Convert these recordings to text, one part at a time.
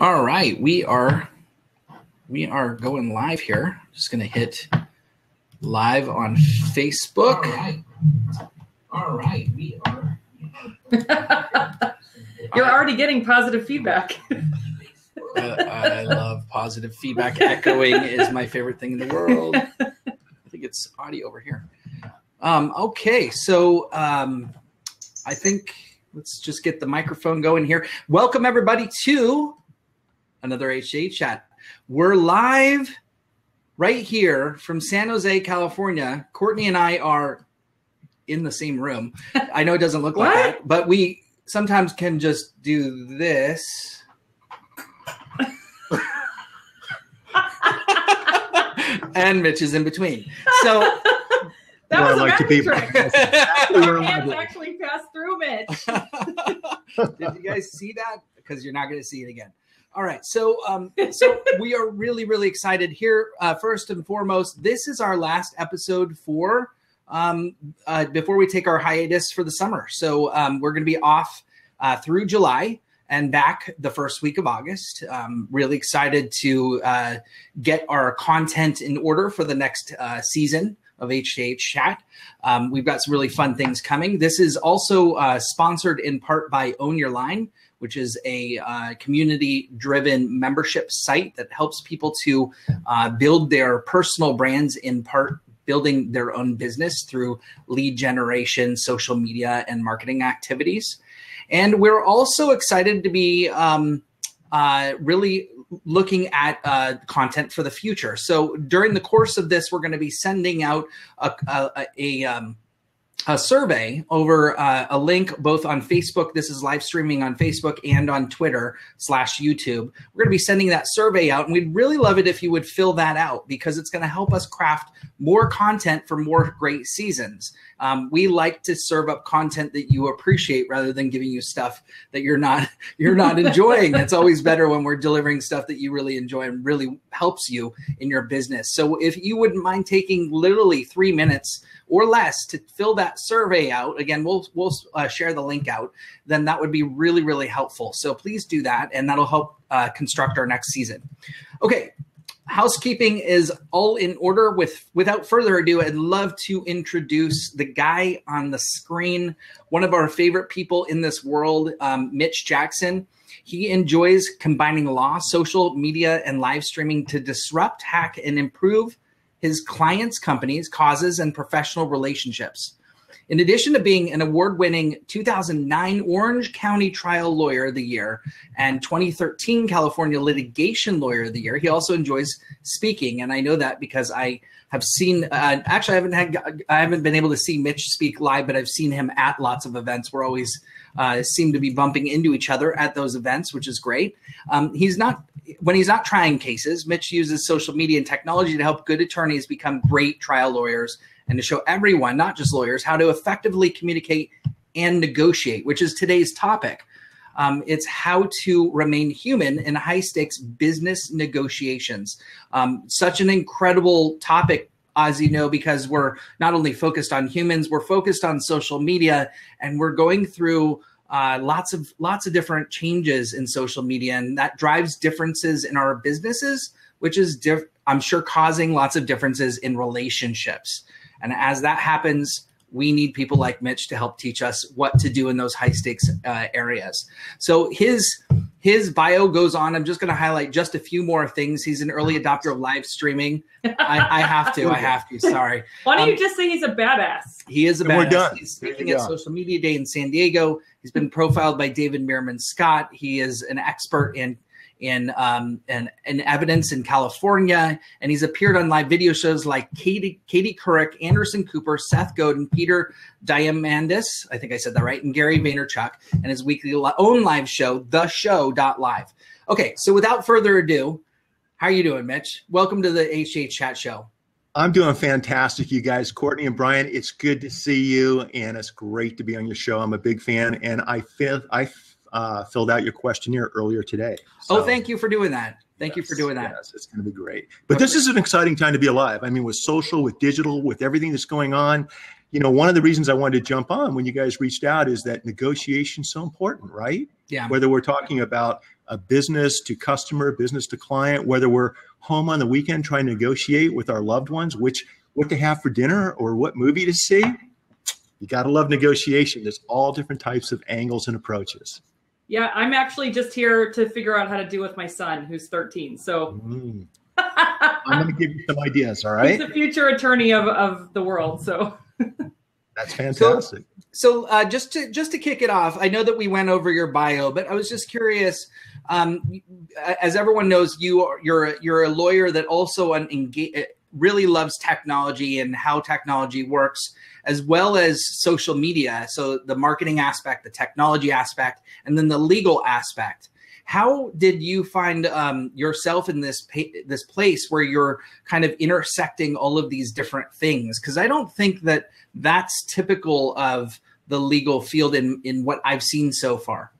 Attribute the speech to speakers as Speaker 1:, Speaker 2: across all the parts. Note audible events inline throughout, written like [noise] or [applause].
Speaker 1: All right, we are we are going live here. Just gonna hit live on Facebook. All right, All right we are. [laughs]
Speaker 2: You're already getting positive feedback. [laughs]
Speaker 1: uh, I love positive feedback. Echoing is my favorite thing in the world. [laughs] I think it's audio over here. Um, okay, so um, I think let's just get the microphone going here. Welcome everybody to another H2H chat. We're live right here from San Jose, California. Courtney and I are in the same room. I know it doesn't look like that, but we sometimes can just do this. [laughs] and Mitch is in between. So [laughs]
Speaker 2: that was a like to be. Our [laughs] hands actually passed through Mitch.
Speaker 1: Did you guys see that? Because you're not going to see it again. All right, so um, so [laughs] we are really really excited here. Uh, first and foremost, this is our last episode for um, uh, before we take our hiatus for the summer. So um, we're going to be off uh, through July and back the first week of August. Um, really excited to uh, get our content in order for the next uh, season of H2H Chat. Um, we've got some really fun things coming. This is also uh, sponsored in part by Own Your Line, which is a uh, community driven membership site that helps people to uh, build their personal brands in part building their own business through lead generation, social media, and marketing activities. And we're also excited to be um, uh, really looking at uh, content for the future. So during the course of this, we're going to be sending out a, a, a um, a survey over uh, a link both on Facebook. This is live streaming on Facebook and on Twitter slash YouTube. We're going to be sending that survey out, and we'd really love it if you would fill that out because it's going to help us craft more content for more great seasons. Um, we like to serve up content that you appreciate rather than giving you stuff that you're not [laughs] you're not enjoying. it's always better when we're delivering stuff that you really enjoy and really helps you in your business. So if you wouldn't mind taking literally three minutes or less to fill that survey out, again, we'll we'll uh, share the link out. Then that would be really really helpful. So please do that, and that'll help uh, construct our next season. Okay, housekeeping is all in order. With without further ado, I'd love to introduce the guy on the screen, one of our favorite people in this world, um, Mitch Jackson. He enjoys combining law, social media, and live streaming to disrupt, hack, and improve his clients' companies, causes, and professional relationships. In addition to being an award winning 2009 Orange County Trial Lawyer of the Year and 2013 California Litigation Lawyer of the Year, he also enjoys speaking. And I know that because I have seen, uh, actually, I haven't had, I haven't been able to see Mitch speak live, but I've seen him at lots of events. We're always uh, seem to be bumping into each other at those events, which is great. Um, he's not when he's not trying cases. Mitch uses social media and technology to help good attorneys become great trial lawyers and to show everyone, not just lawyers, how to effectively communicate and negotiate, which is today's topic. Um, it's how to remain human in high stakes business negotiations. Um, such an incredible topic as you know, because we're not only focused on humans, we're focused on social media, and we're going through uh, lots of lots of different changes in social media, and that drives differences in our businesses, which is diff- I'm sure causing lots of differences in relationships. And as that happens, we need people like Mitch to help teach us what to do in those high stakes uh, areas. So his his bio goes on. I'm just going to highlight just a few more things. He's an early adopter of live streaming. I, I have to. I have to. [laughs] Sorry.
Speaker 2: Why don't um, you just say he's a badass?
Speaker 1: He is a badass. We're done. He's speaking at Social Media Day in San Diego. He's been profiled by David Meerman Scott. He is an expert in in um, in, in evidence in California, and he's appeared on live video shows like Katie Katie Couric, Anderson Cooper, Seth Godin, Peter Diamandis, I think I said that right, and Gary Vaynerchuk, and his weekly own live show, The Show Live. Okay, so without further ado, how are you doing, Mitch? Welcome to the HH Chat Show.
Speaker 3: I'm doing fantastic, you guys. Courtney and Bryan, it's good to see you, and it's great to be on your show. I'm a big fan, and I feel I uh, filled out your questionnaire earlier today.
Speaker 1: So, oh, thank you for doing that. Thank yes, you for doing that.
Speaker 3: Yes, it's going to be great. But this is an exciting time to be alive. I mean, with social, with digital, with everything that's going on, you know, one of the reasons I wanted to jump on when you guys reached out is that negotiation is so important, right?
Speaker 1: Yeah.
Speaker 3: Whether we're talking about a business to customer, business to client, whether we're home on the weekend trying to negotiate with our loved ones, which what to have for dinner or what movie to see, you got to love negotiation. There's all different types of angles and approaches.
Speaker 2: Yeah, I'm actually just here to figure out how to do with my son who's 13. So mm. [laughs]
Speaker 3: I'm going to give you some ideas. All right.
Speaker 2: He's the future attorney of, of the world. So [laughs]
Speaker 3: that's fantastic.
Speaker 1: So, so uh, just to just to kick it off, I know that we went over your bio, but I was just curious. Um, as everyone knows, you are you're you're a lawyer that also an engage, really loves technology and how technology works, as well as social media. So the marketing aspect, the technology aspect, and then the legal aspect. How did you find um, yourself in this pa- this place where you're kind of intersecting all of these different things? Because I don't think that that's typical of the legal field in in what I've seen so far.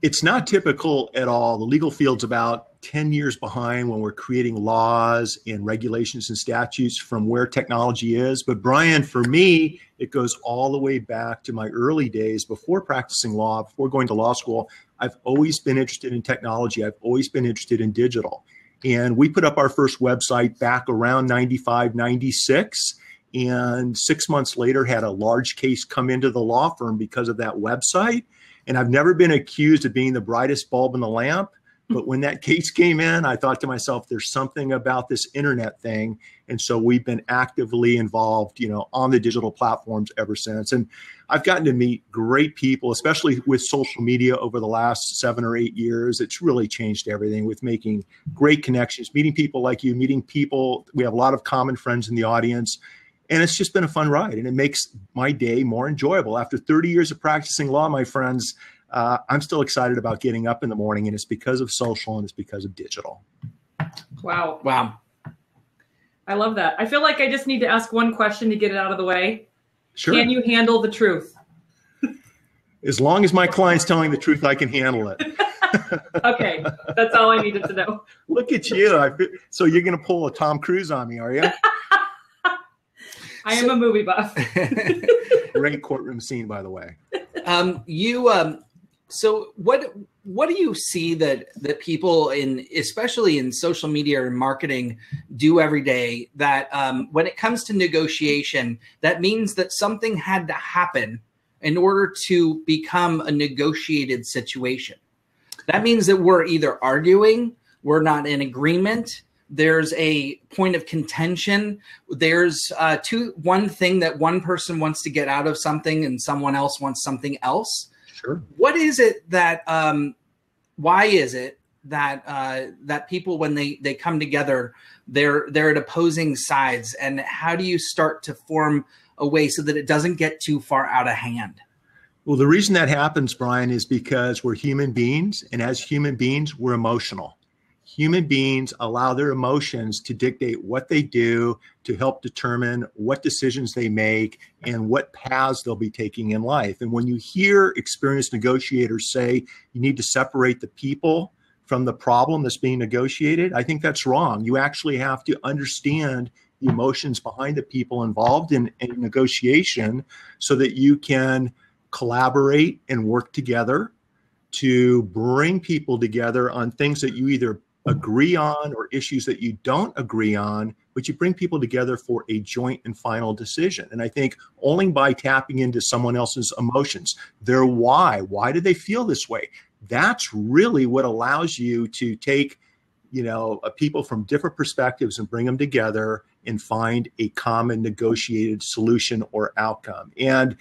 Speaker 3: It's not typical at all. The legal field's about 10 years behind when we're creating laws and regulations and statutes from where technology is. But Bryan, for me, it goes all the way back to my early days before practicing law, before going to law school. I've always been interested in technology. I've always been interested in digital. And we put up our first website back around 95, 96. And six months later, had a large case come into the law firm because of that website. And I've never been accused of being the brightest bulb in the lamp but when that case came in, I thought to myself, there's something about this internet thing. And so we've been actively involved, you know, on the digital platforms ever since. And I've gotten to meet great people, especially with social media over the last seven or eight years. It's really changed everything with making great connections, meeting people like you, meeting people. We have a lot of common friends in the audience. And it's just been a fun ride. And it makes my day more enjoyable. After 30 years of practicing law, my friends, uh, I'm still excited about getting up in the morning, and it's because of social and it's because of digital.
Speaker 2: Wow.
Speaker 1: Wow.
Speaker 2: I love that. I feel like I just need to ask one question to get it out of the way.
Speaker 3: Sure.
Speaker 2: Can you handle the truth? [laughs]
Speaker 3: as long as my client's telling the truth, I can handle it. [laughs]
Speaker 2: okay, that's all I needed to know. [laughs]
Speaker 3: Look at you. I, so you're going to pull a Tom Cruise on me, are you?
Speaker 2: I am a movie buff.
Speaker 3: Great courtroom scene, by the way.
Speaker 1: Um, you um, so what what do you see that that people in especially in social media and marketing do every day that um, when it comes to negotiation that means that something had to happen in order to become a negotiated situation? That means that we're either arguing we're not in agreement there's a point of contention there's uh, two one thing that one person wants to get out of something and someone else wants something else
Speaker 3: Sure.
Speaker 1: What is it that? Um, why is it that uh, that people when they they come together, they're they're at opposing sides, and how do you start to form a way so that it doesn't get too far out of hand?
Speaker 3: Well, the reason that happens, Bryan, is because we're human beings, and as human beings, we're emotional human beings allow their emotions to dictate what they do to help determine what decisions they make and what paths they'll be taking in life. And when you hear experienced negotiators say you need to separate the people from the problem that's being negotiated, I think that's wrong. You actually have to understand the emotions behind the people involved in, in negotiation so that you can collaborate and work together to bring people together on things that you either agree on or issues that you don't agree on, but you bring people together for a joint and final decision. And I think only by tapping into someone else's emotions, their why, why do they feel this way? That's really what allows you to take, you know, people from different perspectives and bring them together and find a common negotiated solution or outcome. And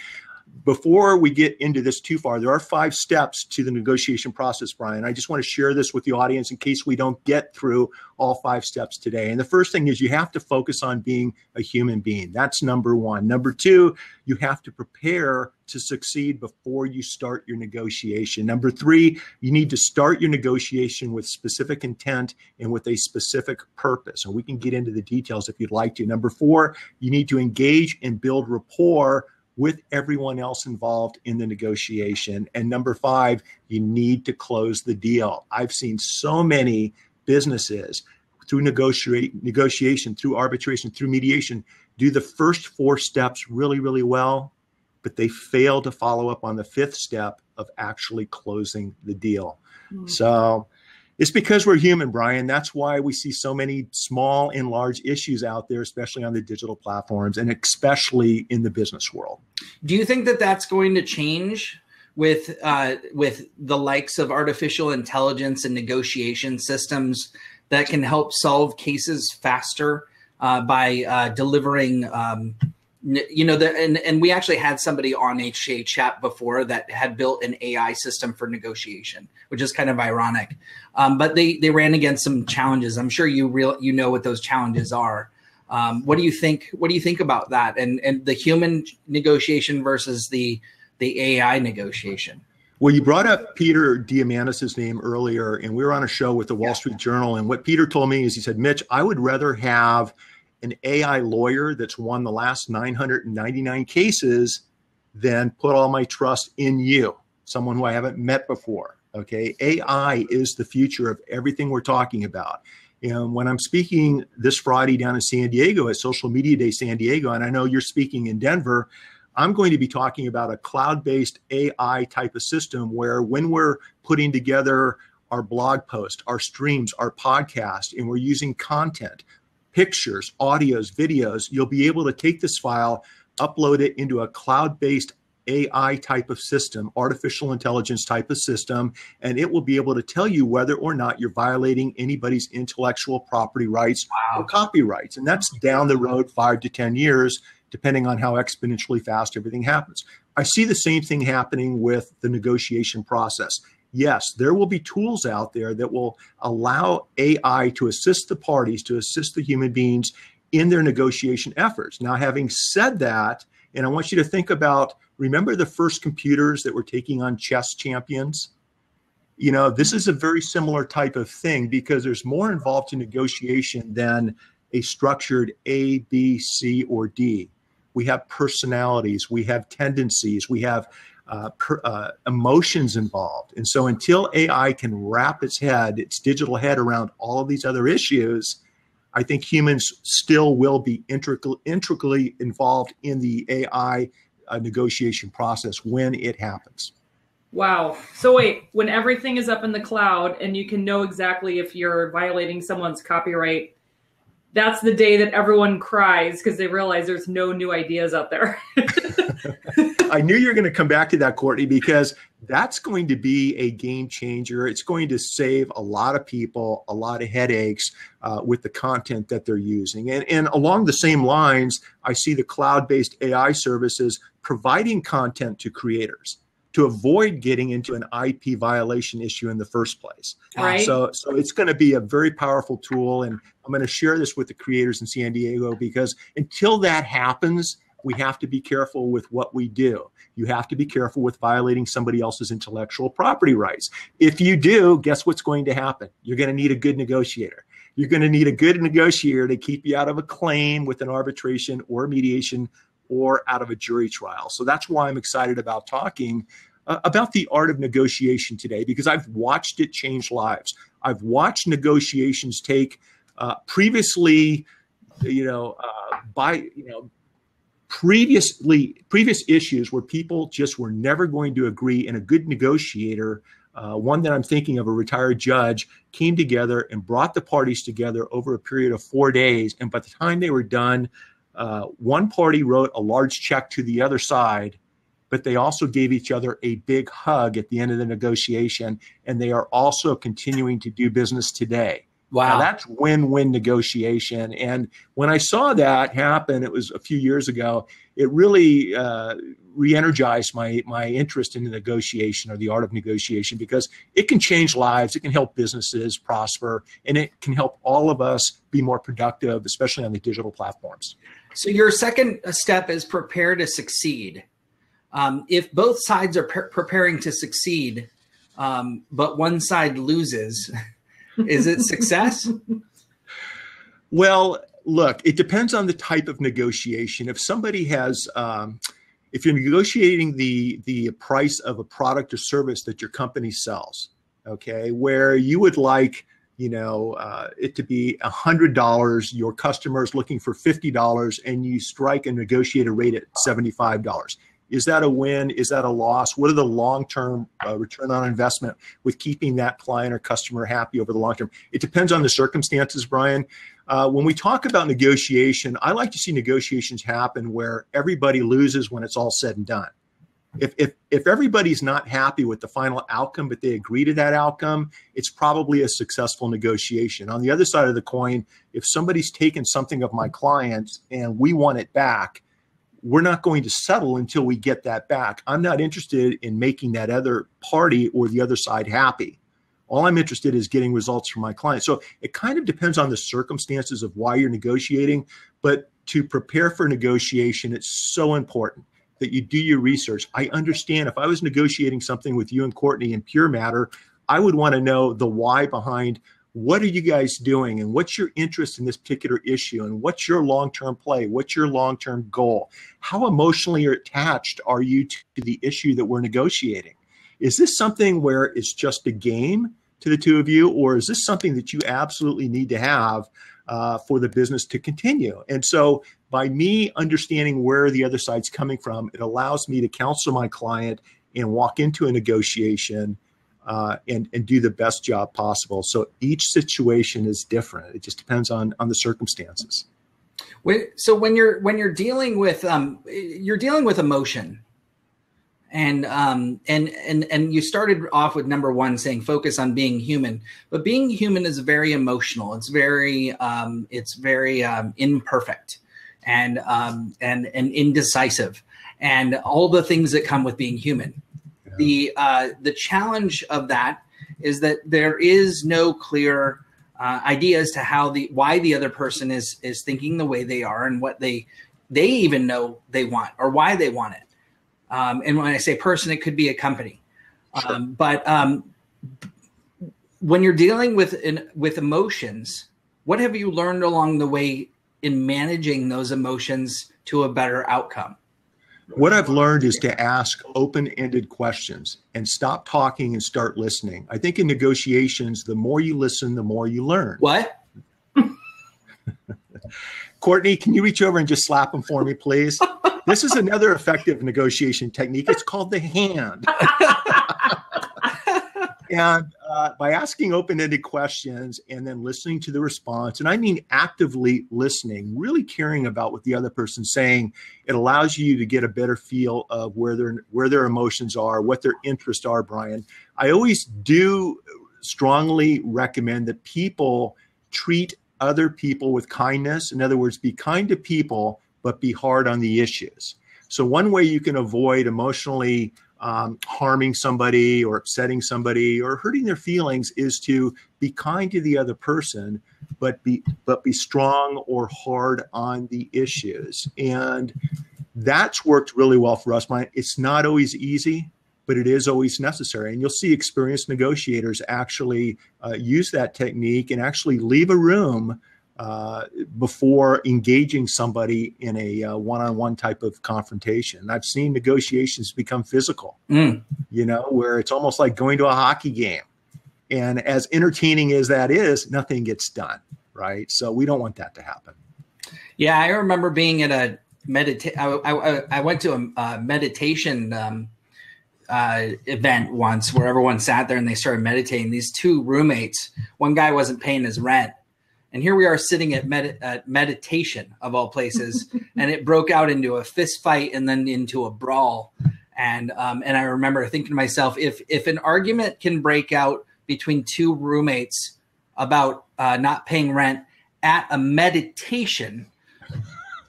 Speaker 3: before we get into this too far, there are five steps to the negotiation process, Bryan. I just want to share this with the audience in case we don't get through all five steps today. And the first thing is you have to focus on being a human being. That's number one. Number two, you have to prepare to succeed before you start your negotiation. Number three, you need to start your negotiation with specific intent and with a specific purpose. And we can get into the details if you'd like to. Number four, you need to engage and build rapport with everyone else involved in the negotiation. And number five, you need to close the deal. I've seen so many businesses through negotiate, negotiation, through arbitration, through mediation, do the first four steps really, really well, but they fail to follow up on the fifth step of actually closing the deal. Mm-hmm. So it's because we're human, Bryan. That's why we see so many small and large issues out there, especially on the digital platforms and especially in the business world.
Speaker 1: Do you think that that's going to change with uh, with the likes of artificial intelligence and negotiation systems that can help solve cases faster uh, by uh, delivering? Um, you know, the, and and we actually had somebody on H2H chat before that had built an AI system for negotiation, which is kind of ironic. Um, but they they ran against some challenges. I'm sure you real you know what those challenges are. Um, what do you think? What do you think about that? And and the human negotiation versus the the AI negotiation.
Speaker 3: Well, you brought up Peter Diamandis' name earlier, and we were on a show with the Wall Street Journal. And what Peter told me is he said, Mitch, I would rather have an AI lawyer that's won the last 999 cases than put all my trust in you, someone who I haven't met before. Okay. AI is the future of everything we're talking about. And when I'm speaking this Friday down in San Diego at Social Media Day San Diego, and I know you're speaking in Denver, I'm going to be talking about a cloud based AI type of system where when we're putting together our blog post, our streams, our podcast, and we're using content, pictures, audios, videos, you'll be able to take this file, upload it into a cloud based AI type of system, artificial intelligence type of system, and it will be able to tell you whether or not you're violating anybody's intellectual property rights wow. or copyrights. And that's down the road five to 10 years, depending on how exponentially fast everything happens. I see the same thing happening with the negotiation process yes, there will be tools out there that will allow AI to assist the parties, to assist the human beings in their negotiation efforts. Now, having said that, and I want you to think about remember the first computers that were taking on chess champions? You know, this is a very similar type of thing because there's more involved in negotiation than a structured A, B, C, or D. We have personalities, we have tendencies, we have uh, per, uh, emotions involved. And so until AI can wrap its head, its digital head around all of these other issues, I think humans still will be intricately, involved in the AI uh, negotiation process when it happens.
Speaker 2: Wow. So wait, when everything is up in the cloud and you can know exactly if you're violating someone's copyright that's the day that everyone cries because they realize there's no new ideas out there. [laughs]
Speaker 3: I knew you were going to come back to that, Courtney, because that's going to be a game changer. It's going to save a lot of people a lot of headaches uh, with the content that they're using. And, and along the same lines, I see the cloud based AI services providing content to creators to avoid getting into an IP violation issue in the first place.
Speaker 2: Right.
Speaker 3: So, so it's going to be a very powerful tool, and I'm going to share this with the creators in San Diego because until that happens, we have to be careful with what we do. You have to be careful with violating somebody else's intellectual property rights. If you do, guess what's going to happen? You're going to need a good negotiator. You're going to need a good negotiator to keep you out of a claim with an arbitration or mediation or out of a jury trial. So that's why I'm excited about talking uh, about the art of negotiation today because I've watched it change lives. I've watched negotiations take uh, previously, you know, uh, by you know previously previous issues where people just were never going to agree, and a good negotiator. Uh, one that I'm thinking of, a retired judge, came together and brought the parties together over a period of four days. And by the time they were done, uh, one party wrote a large check to the other side, but they also gave each other a big hug at the end of the negotiation. And they are also continuing to do business today.
Speaker 1: Wow.
Speaker 3: Now, that's win win negotiation. And when I saw that happen, it was a few years ago, it really uh, re energized my, my interest in the negotiation or the art of negotiation because it can change lives, it can help businesses prosper, and it can help all of us be more productive, especially on the digital platforms.
Speaker 1: So your second step is prepare to succeed. Um, if both sides are pre- preparing to succeed, um, but one side loses, [laughs] is it success?
Speaker 3: well, look, it depends on the type of negotiation. If somebody has, um, if you're negotiating the the price of a product or service that your company sells, okay, where you would like you know, uh, it to be a hundred dollars. Your customer is looking for fifty dollars, and you strike and negotiate a rate at seventy-five dollars. Is that a win? Is that a loss? What are the long-term uh, return on investment with keeping that client or customer happy over the long term? It depends on the circumstances, Bryan. Uh, when we talk about negotiation, I like to see negotiations happen where everybody loses when it's all said and done if, if if everybody's not happy with the final outcome but they agree to that outcome it's probably a successful negotiation. On the other side of the coin if somebody's taken something of my clients and we want it back we're not going to settle until we get that back. I'm not interested in making that other party or the other side happy. All i'm interested in is getting results from my client. So it kind of depends on the circumstances of why you're negotiating but to prepare for negotiation it's so important that you do your research. I understand if I was negotiating something with you and Courtney in pure matter, I would want to know the why behind what are you guys doing and what's your interest in this particular issue and what's your long-term play? What's your long-term goal? How emotionally attached are you to the issue that we're negotiating? Is this something where it's just a game to the two of you or is this something that you absolutely need to have uh, for the business to continue? And so by me understanding where the other side's coming from, it allows me to counsel my client and walk into a negotiation uh, and and do the best job possible. So each situation is different. It just depends on on the circumstances.
Speaker 1: So when you're when you're dealing with um, you're dealing with emotion, and um, and and and you started off with number one saying focus on being human, but being human is very emotional. It's very um, it's very um, imperfect and um, and and indecisive, and all the things that come with being human. Yeah. The uh, the challenge of that is that there is no clear uh, idea as to how the why the other person is is thinking the way they are and what they they even know they want or why they want it. Um, and when I say person, it could be a company. Sure. Um, but um, when you're dealing with in, with emotions, what have you learned along the way in managing those emotions to a better outcome?
Speaker 3: What I've learned is to ask open ended questions and stop talking and start listening. I think in negotiations, the more you listen, the more you learn.
Speaker 1: What? [laughs]
Speaker 3: Courtney, can you reach over and just slap him for me, please? this is another effective negotiation technique. It's called the hand. [laughs] and uh, by asking open-ended questions and then listening to the response and i mean actively listening really caring about what the other person's saying it allows you to get a better feel of where their where their emotions are what their interests are bryan. I always do strongly recommend that people treat other people with kindness. In other words be kind to people but be hard on the issues. So one way you can avoid emotionally um, harming somebody or upsetting somebody or hurting their feelings is to be kind to the other person but be but be strong or hard on the issues. And that's worked really well for us. My, it's not always easy but it is always necessary. And you'll see experienced negotiators actually uh, use that technique and actually leave a room uh, before engaging somebody in a uh, one-on-one type of confrontation. I've seen negotiations become physical, mm. you know, where it's almost like going to a hockey game. And as entertaining as that is, nothing gets done, right? So we don't want that to happen.
Speaker 1: Yeah, I remember being at a meditation. I, I, I, went to a, a meditation um, uh, event once where everyone sat there and they started meditating. These two roommates, one guy wasn't paying his rent, and here we are sitting at, med- at meditation of all places, [laughs] and it broke out into a fist fight and then into a brawl. And um, and I remember thinking to myself, if if an argument can break out between two roommates about uh, not paying rent at a meditation,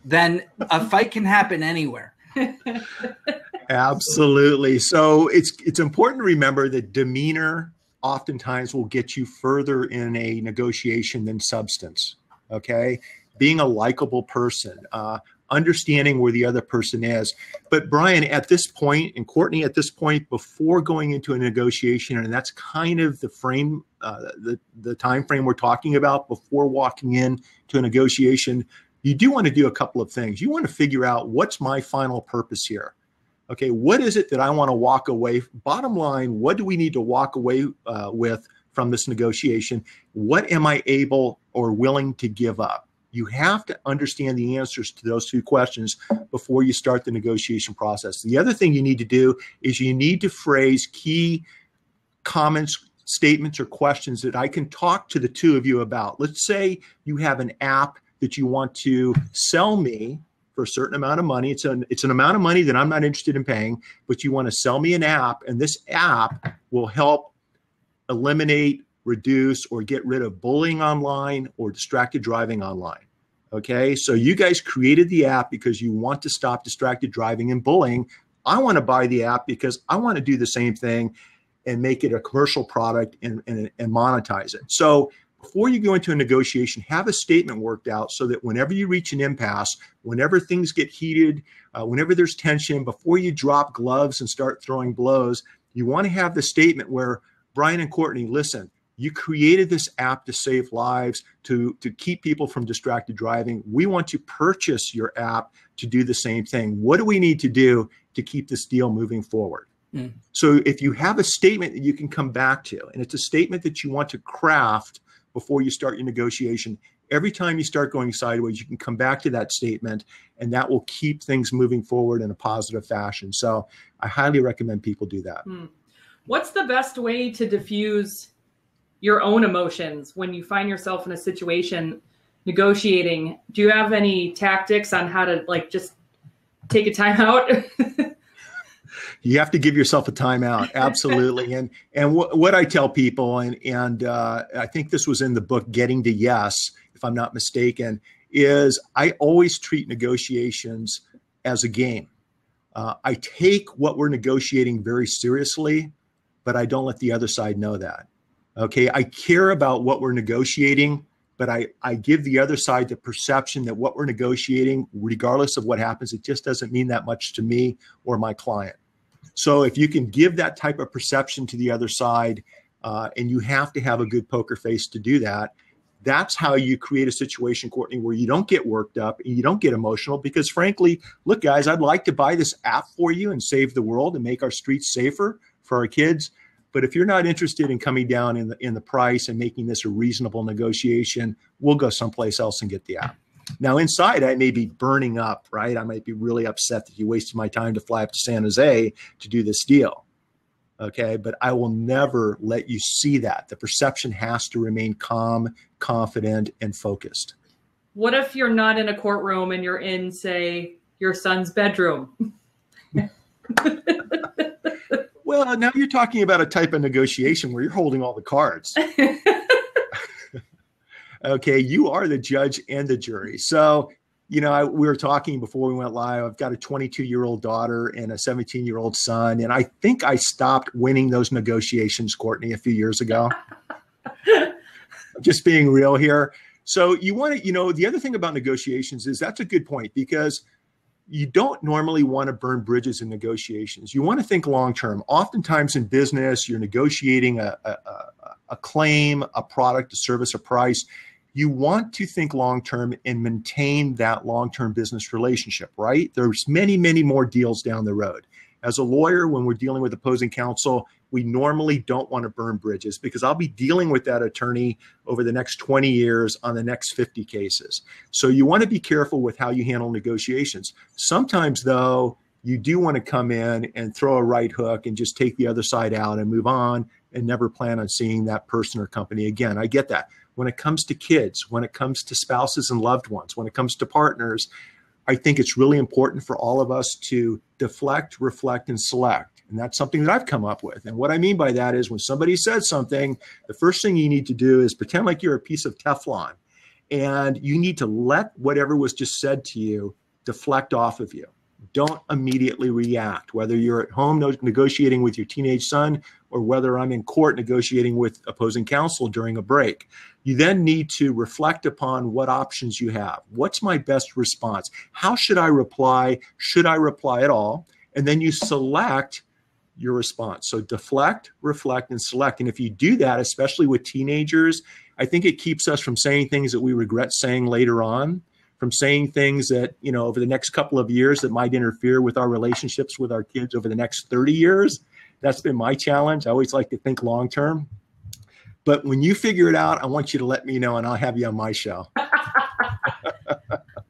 Speaker 1: then a fight can happen anywhere.
Speaker 3: Absolutely. So it's it's important to remember that demeanor oftentimes will get you further in a negotiation than substance. Okay. Being a likable person, uh, understanding where the other person is. But Bryan, at this point, and Courtney, at this point, before going into a negotiation, and that's kind of the frame, uh, the the time frame we're talking about before walking in to a negotiation, you do want to do a couple of things. You want to figure out what's my final purpose here okay, what is it that I want to walk away? Bottom line, what do we need to walk away uh, with from this negotiation? What am I able or willing to give up? You have to understand the answers to those two questions before you start the negotiation process. The other thing you need to do is you need to phrase key comments, statements, or questions that I can talk to the two of you about. Let's say you have an app that you want to sell me for a certain amount of money. It's an it's an amount of money that I'm not interested in paying, but you want to sell me an app, and this app will help eliminate reduce, or get rid of bullying online or distracted driving online. Okay, so you guys created the app because you want to stop distracted driving and bullying. I want to buy the app because I want to do the same thing and make it a commercial product and, and, and monetize it. So before you go into a negotiation, have a statement worked out so that whenever you reach an impasse, whenever things get heated, uh, whenever there's tension, before you drop gloves and start throwing blows, you want to have the statement where Bryan and Courtney, listen, you created this app to save lives, to, to keep people from distracted driving. We want to purchase your app to do the same thing. What do we need to do to keep this deal moving forward? Mm. So if you have a statement that you can come back to, and it's a statement that you want to craft before you start your negotiation, every time you start going sideways, you can come back to that statement, and that will keep things moving forward in a positive fashion. So I highly recommend people do that. Mm.
Speaker 2: What's the best way to diffuse your own emotions when you find yourself in a situation negotiating? Do you have any tactics on how to like just take a time [laughs] out?
Speaker 3: You have to give yourself a timeout [laughs] absolutely and and what i tell people and and uh, i think this was in the book getting to yes if i'm not mistaken is i always treat negotiations as a game uh, i take what we're negotiating very seriously but i don't let the other side know that Okay. I care about what we're negotiating, but I, I give the other side the perception that what we're negotiating, regardless of what happens, it just doesn't mean that much to me or my client. So if you can give that type of perception to the other side, uh, and you have to have a good poker face to do that, that's how you create a situation, Courtney, where you don't get worked up and you don't get emotional. Because frankly, look, guys, I'd like to buy this app for you and save the world and make our streets safer for our kids. But if you're not interested in coming down in the in the price and making this a reasonable negotiation, we'll go someplace else and get the app. Now inside, I may be burning up, right? I might be really upset that you wasted my time to fly up to San Jose to do this deal. Okay, but I will never let you see that. The perception has to remain calm, confident, and focused.
Speaker 2: What if you're not in a courtroom and you're in, say, your son's bedroom? [laughs]
Speaker 3: Well, now you're talking about a type of negotiation where you're holding all the cards. [laughs] okay, you are the judge and the jury. So, you know, I, we were talking before we went live. I've got a 22 year old daughter and a 17 year old son. And I think I stopped winning those negotiations, Courtney, a few years ago. [laughs] Just being real here. So, you want to, you know, the other thing about negotiations is that's a good point because you don't normally want to burn bridges in negotiations. You want to think long term. Oftentimes in business, you're negotiating a, a, a, claim, a product, a service, a price. You want to think long term and maintain that long term business relationship, right? There's many, many more deals down the road. As a lawyer, when we're dealing with opposing counsel, we normally don't want to burn bridges because I'll be dealing with that attorney over the next 20 years on the next 50 cases. So you want to be careful with how you handle negotiations. Sometimes, though, you do want to come in and throw a right hook and just take the other side out and move on and never plan on seeing that person or company again. I get that. When it comes to kids, when it comes to spouses and loved ones, when it comes to partners, I think it's really important for all of us to deflect, reflect, and select. And that's something that I've come up with. And what I mean by that is when somebody says something, the first thing you need to do is pretend like you're a piece of Teflon and you need to let whatever was just said to you deflect off of you. Don't immediately react, whether you're at home negotiating with your teenage son or whether I'm in court negotiating with opposing counsel during a break. You then need to reflect upon what options you have. What's my best response? How should I reply? Should I reply at all? And then you select your response. So deflect, reflect, and select. And if you do that, especially with teenagers, I think it keeps us from saying things that we regret saying later on, from saying things that, you know, over the next couple of years that might interfere with our relationships with our kids over the next 30 years. That's been my challenge. I always like to think long term. But when you figure it out, I want you to let me know and I'll have you on my show. [laughs]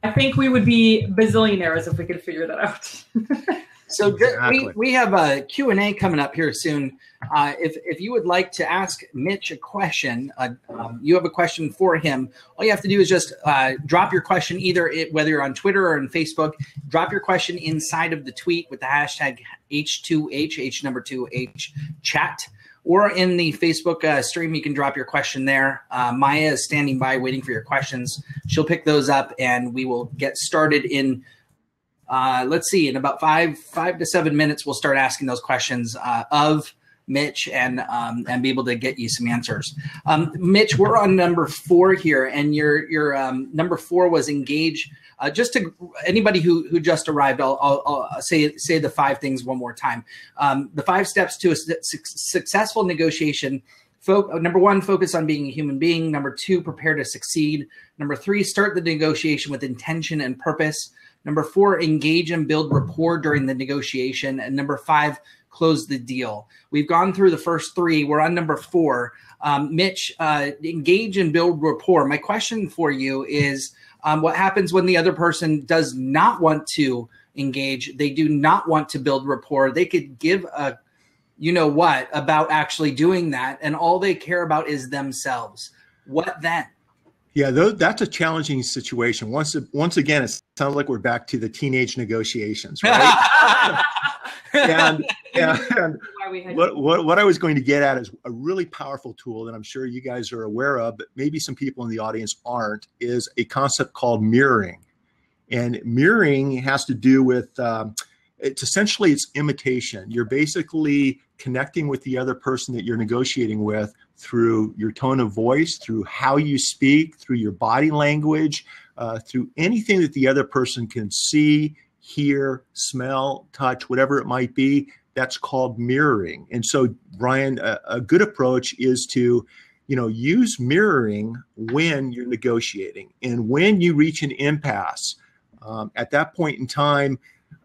Speaker 2: I think we would be bazillionaires if we could figure that out. [laughs]
Speaker 1: So exactly. we, we have a Q&A coming up here soon. Uh, if, if you would like to ask Mitch a question, uh, um, you have a question for him, all you have to do is just uh, drop your question either it, whether you're on Twitter or on Facebook, drop your question inside of the tweet with the hashtag H2H, H number 2H chat or in the Facebook uh, stream, you can drop your question there. Uh, Maya is standing by waiting for your questions. She'll pick those up and we will get started in uh, let's see, in about five five to seven minutes, we'll start asking those questions uh, of Mitch and um, and be able to get you some answers. Um, Mitch, we're on number four here, and your your um, number four was engage. Uh, just to anybody who who just arrived, I'll, I'll, I'll say say the five things one more time. Um, the five steps to a su- successful negotiation. Fo- number one, focus on being a human being. Number two, prepare to succeed. Number three, start the negotiation with intention and purpose. Number four, engage and build rapport during the negotiation. And number five, close the deal. We've gone through the first three. We're on number four. Um, Mitch, uh, engage and build rapport. My question for you is um, what happens when the other person does not want to engage? They do not want to build rapport. They could give a you know what about actually doing that, and all they care about is themselves. What then?
Speaker 3: Yeah, that's a challenging situation. Once once again, it sounds like we're back to the teenage negotiations, right? [laughs] and, and [laughs] what, what, what I was going to get at is a really powerful tool that I'm sure you guys are aware of, but maybe some people in the audience aren't, is a concept called mirroring. And mirroring has to do with um, it's essentially it's imitation. You're basically connecting with the other person that you're negotiating with through your tone of voice, through how you speak, through your body language, uh, through anything that the other person can see, hear, smell, touch, whatever it might be. That's called mirroring. And so, Bryan, a, a good approach is to you know use mirroring when you're negotiating and when you reach an impasse um, at that point in time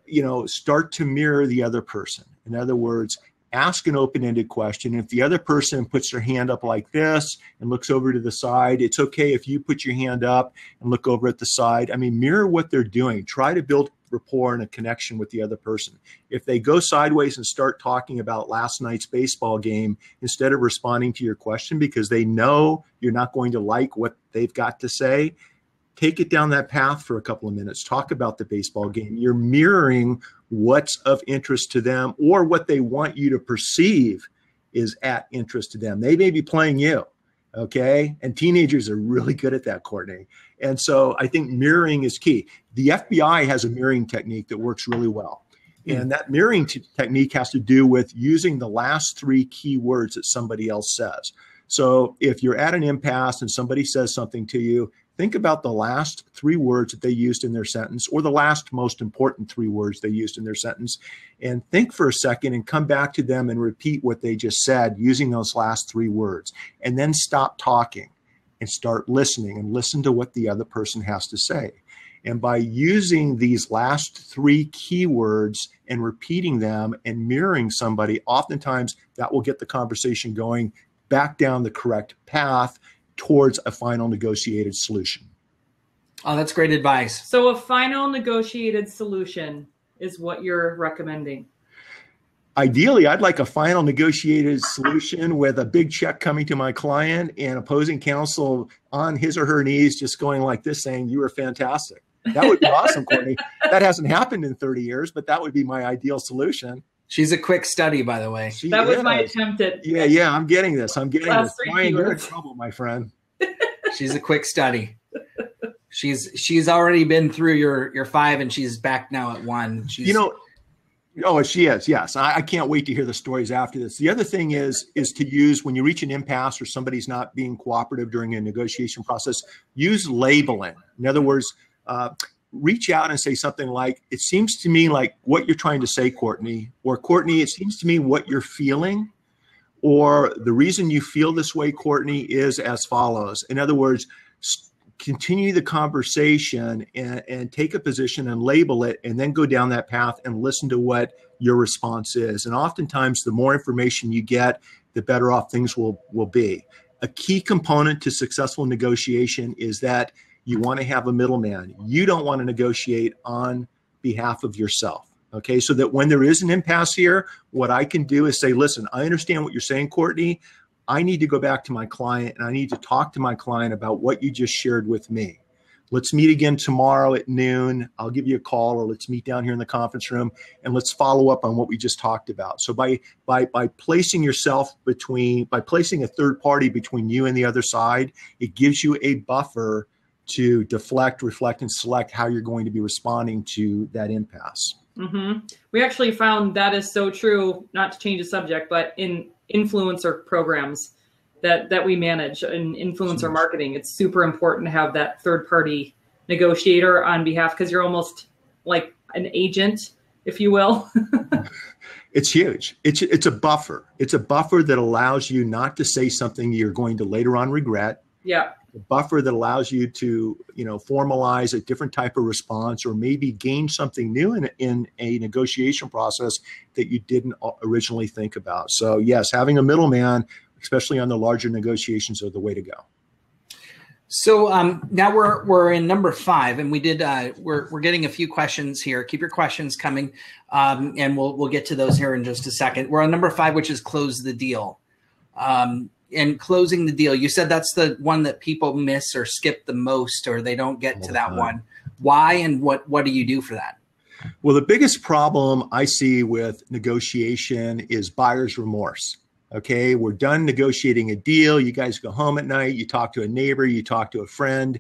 Speaker 3: you know start to mirror the other person in other words ask an open-ended question. If the other person puts their hand up like this and looks over to the side, it's okay if you put your hand up and look over at the side. I mean, mirror what they're doing. Try to build rapport and a connection with the other person. If they go sideways and start talking about last night's baseball game instead of responding to your question because they know you're not going to like what they've got to say, take it down that path for a couple of minutes. Talk about the baseball game. You're mirroring what's of interest to them or what they want you to perceive is at interest to them. They may be playing you. Okay. And teenagers are really good at that, Courtney. And so I think mirroring is key. The FBI has a mirroring technique that works really well. Hmm. And that mirroring t- technique has to do with using the last three key words that somebody else says. So if you're at an impasse and somebody says something to you, think about the last three words that they used in their sentence or the last most important three words they used in their sentence and think for a second and come back to them and repeat what they just said using those last three words. And then stop talking and start listening and listen to what the other person has to say. And by using these last three keywords and repeating them and mirroring somebody oftentimes that will get the conversation going back down the correct path towards a final negotiated solution.
Speaker 1: Oh, that's great advice.
Speaker 2: So, a final negotiated solution is what you're recommending.
Speaker 3: Ideally, I'd like a final negotiated solution with a big check coming to my client and opposing counsel on his or her knees, just going like this, saying, You were fantastic. That would be [laughs] awesome, Courtney. That hasn't happened in 30 years, but that would be my ideal solution.
Speaker 1: She's a quick study, by the way.
Speaker 2: She that was is. my attempt at.
Speaker 3: Yeah, yeah, I'm getting this. I'm getting this. Bryan, you're in trouble, my friend. [laughs]
Speaker 1: she's a quick study. She's she's already been through your your five, and she's back now at one. She's,
Speaker 3: you know, oh, she is. Yes, I, I can't wait to hear the stories after this. The other thing is is to use when you reach an impasse or somebody's not being cooperative during a negotiation process. Use labeling. In other words. Uh, reach out and say something like, It seems to me like what you're trying to say, Courtney, or Courtney, it seems to me what you're feeling, or the reason you feel this way, Courtney, is as follows. In other words, continue the conversation and, and take a position and label it, and then go down that path and listen to what your response is. And oftentimes, the more information you get, the better off things will will be. a key component to successful negotiation is that you want to have a middleman. You don't want to negotiate on behalf of yourself. Okay, so that when there is an impasse here, what I can do is say, listen, I understand what you're saying, Courtney. I need to go back to my client and I need to talk to my client about what you just shared with me. Let's meet again tomorrow at noon. I'll give you a call or let's meet down here in the conference room and let's follow up on what we just talked about. So by by by placing yourself between by placing a third party between you and the other side, it gives you a buffer to deflect, reflect, and select how you're going to be responding to that impasse.
Speaker 2: Mm-hmm. We actually found that is so true. Not to change the subject, but in influencer programs that that we manage in influencer marketing, it's super important to have that third party negotiator on behalf because you're almost like an agent, if you will. [laughs]
Speaker 3: it's huge. It's it's a buffer. It's a buffer that allows you not to say something you're going to later on regret.
Speaker 2: Yeah
Speaker 3: buffer that allows you to you know formalize a different type of response or maybe gain something new in, in a negotiation process that you didn't originally think about so yes having a middleman especially on the larger negotiations are the way to go
Speaker 1: so um, now we're we're in number five, and we did uh, we're we're getting a few questions here. Keep your questions coming, um, and we'll we'll get to those here in just a second. We're on number five, which is close the deal. Um, and closing the deal. You said that's the one that people miss or skip the most, or they don't get to that one. Why and what what do you do for that?
Speaker 3: Well, the biggest problem I see with negotiation is buyer's remorse. Okay, we're done negotiating a deal. You guys go home at night. You talk to a neighbor. You talk to a friend.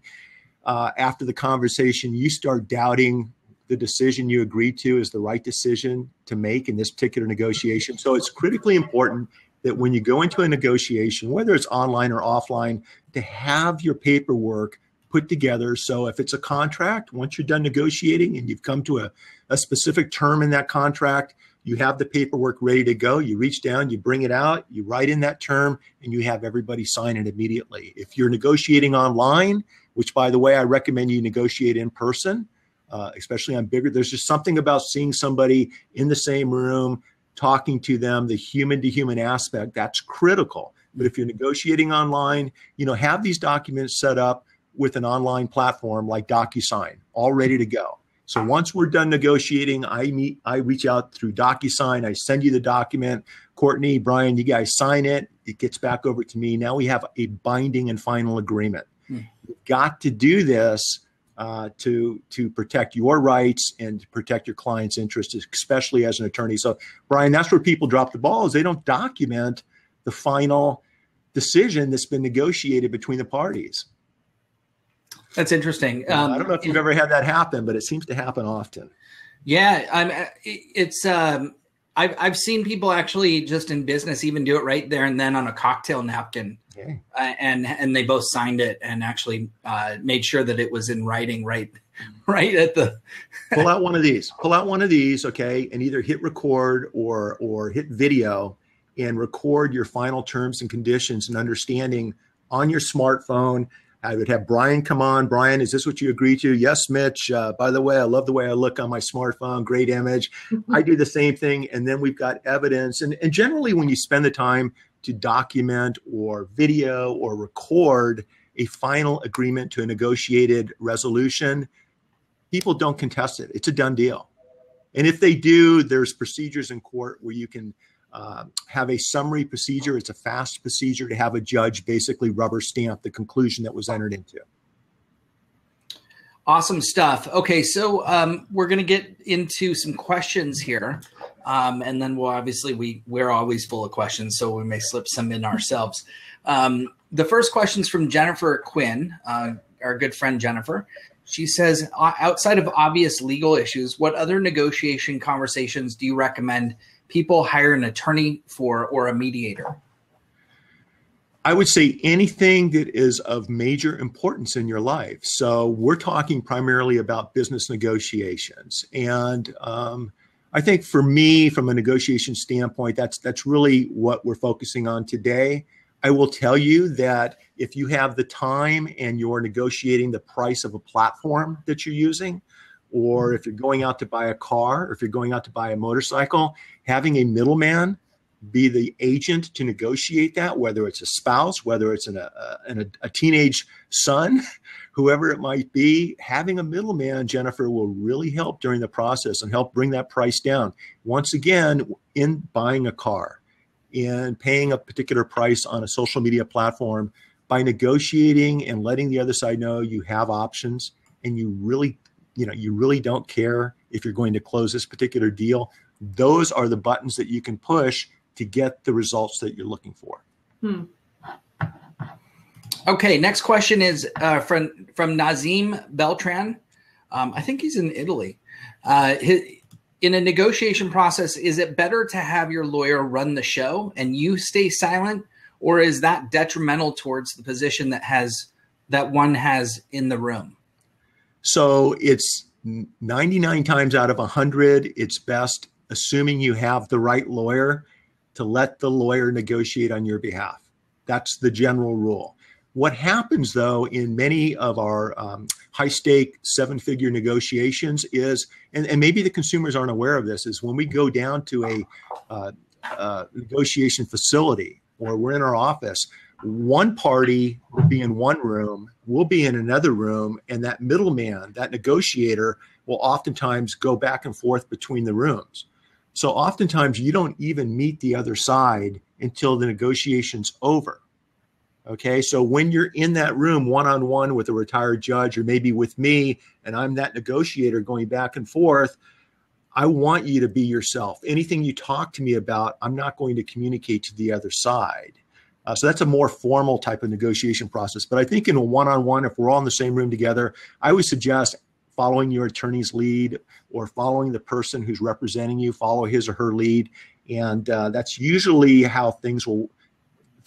Speaker 3: Uh, after the conversation, you start doubting the decision you agreed to is the right decision to make in this particular negotiation. So it's critically important that when you go into a negotiation, whether it's online or offline, to have your paperwork put together. So if it's a contract, once you're done negotiating and you've come to a, a specific term in that contract, you have the paperwork ready to go. You reach down, you bring it out, you write in that term, and you have everybody sign it immediately. If you're negotiating online, which by the way, I recommend you negotiate in person, uh, especially on bigger, there's just something about seeing somebody in the same room, talking to them, the human to human aspect, that's critical. But if you're negotiating online, you know, have these documents set up with an online platform like DocuSign, all ready to go. So once we're done negotiating, I meet, I reach out through DocuSign. I send you the document. Courtney, Bryan, you guys sign it. It gets back over to me. Now we have a binding and final agreement. Hmm. You've got to do this uh, to to protect your rights and to protect your client's interests, especially as an attorney. So, Bryan, that's where people drop the ball is they don't document the final decision that's been negotiated between the parties.
Speaker 1: That's interesting.
Speaker 3: Um, I don't know if you've ever had that happen, but it seems to happen often.
Speaker 1: Yeah, I'm, it's um, I've I've seen people actually just in business even do it right there and then on a cocktail napkin, okay. uh, and and they both signed it and actually uh, made sure that it was in writing right [laughs] right at the. [laughs]
Speaker 3: pull out one of these. Pull out one of these, okay, and either hit record or or hit video and record your final terms and conditions and understanding on your smartphone I would have Bryan come on. Bryan, is this what you agree to? Yes, Mitch. Uh, by the way, I love the way I look on my smartphone. Great image. [laughs] I do the same thing. And then we've got evidence. And, and generally, when you spend the time to document or video or record a final agreement to a negotiated resolution, people don't contest it. It's a done deal. And if they do, there's procedures in court where you can uh, have a summary procedure. It's a fast procedure to have a judge basically rubber stamp the conclusion that was entered into.
Speaker 1: Awesome stuff. Okay, so um, we're going to get into some questions here, um, and then we'll obviously we we're always full of questions, so we may slip some in ourselves. Um, the first question is from Jennifer Quinn, uh, our good friend Jennifer. She says, outside of obvious legal issues, what other negotiation conversations do you recommend people hire an attorney for or a mediator?
Speaker 3: I would say anything that is of major importance in your life. So we're talking primarily about business negotiations, and um, I think for me, from a negotiation standpoint, that's that's really what we're focusing on today. I will tell you that if you have the time and you're negotiating the price of a platform that you're using, or if you're going out to buy a car, or if you're going out to buy a motorcycle, having a middleman be the agent to negotiate that, whether it's a spouse, whether it's an, uh, a, a, a teenage son, whoever it might be, having a middleman, Jennifer, will really help during the process and help bring that price down. Once again, in buying a car, in paying a particular price on a social media platform, by negotiating and letting the other side know you have options and you really, you know, you really don't care if you're going to close this particular deal, those are the buttons that you can push to get the results that you're looking for. Hmm.
Speaker 1: Okay, next question is uh, from from Nazim Beltran. Um, I think he's in Italy. Uh, his, in a negotiation process, is it better to have your lawyer run the show and you stay silent, or is that detrimental towards the position that has that one has in the room?
Speaker 3: So it's 99 times out of 100, it's best, assuming you have the right lawyer, to let the lawyer negotiate on your behalf. That's the general rule. What happens, though, in many of our um, high stake seven figure negotiations is, and, and, maybe the consumers aren't aware of this, is when we go down to a uh, uh, negotiation facility or we're in our office, one party will be in one room, we'll be in another room, and that middleman, that negotiator, will oftentimes go back and forth between the rooms. So oftentimes you don't even meet the other side until the negotiation's over. Okay, so when you're in that room one on one with a retired judge, or maybe with me, and I'm that negotiator going back and forth, I want you to be yourself. Anything you talk to me about, I'm not going to communicate to the other side. Uh, so that's a more formal type of negotiation process. But I think in a one on one, if we're all in the same room together, I would suggest following your attorney's lead or following the person who's representing you, follow his or her lead. And uh, that's usually how things will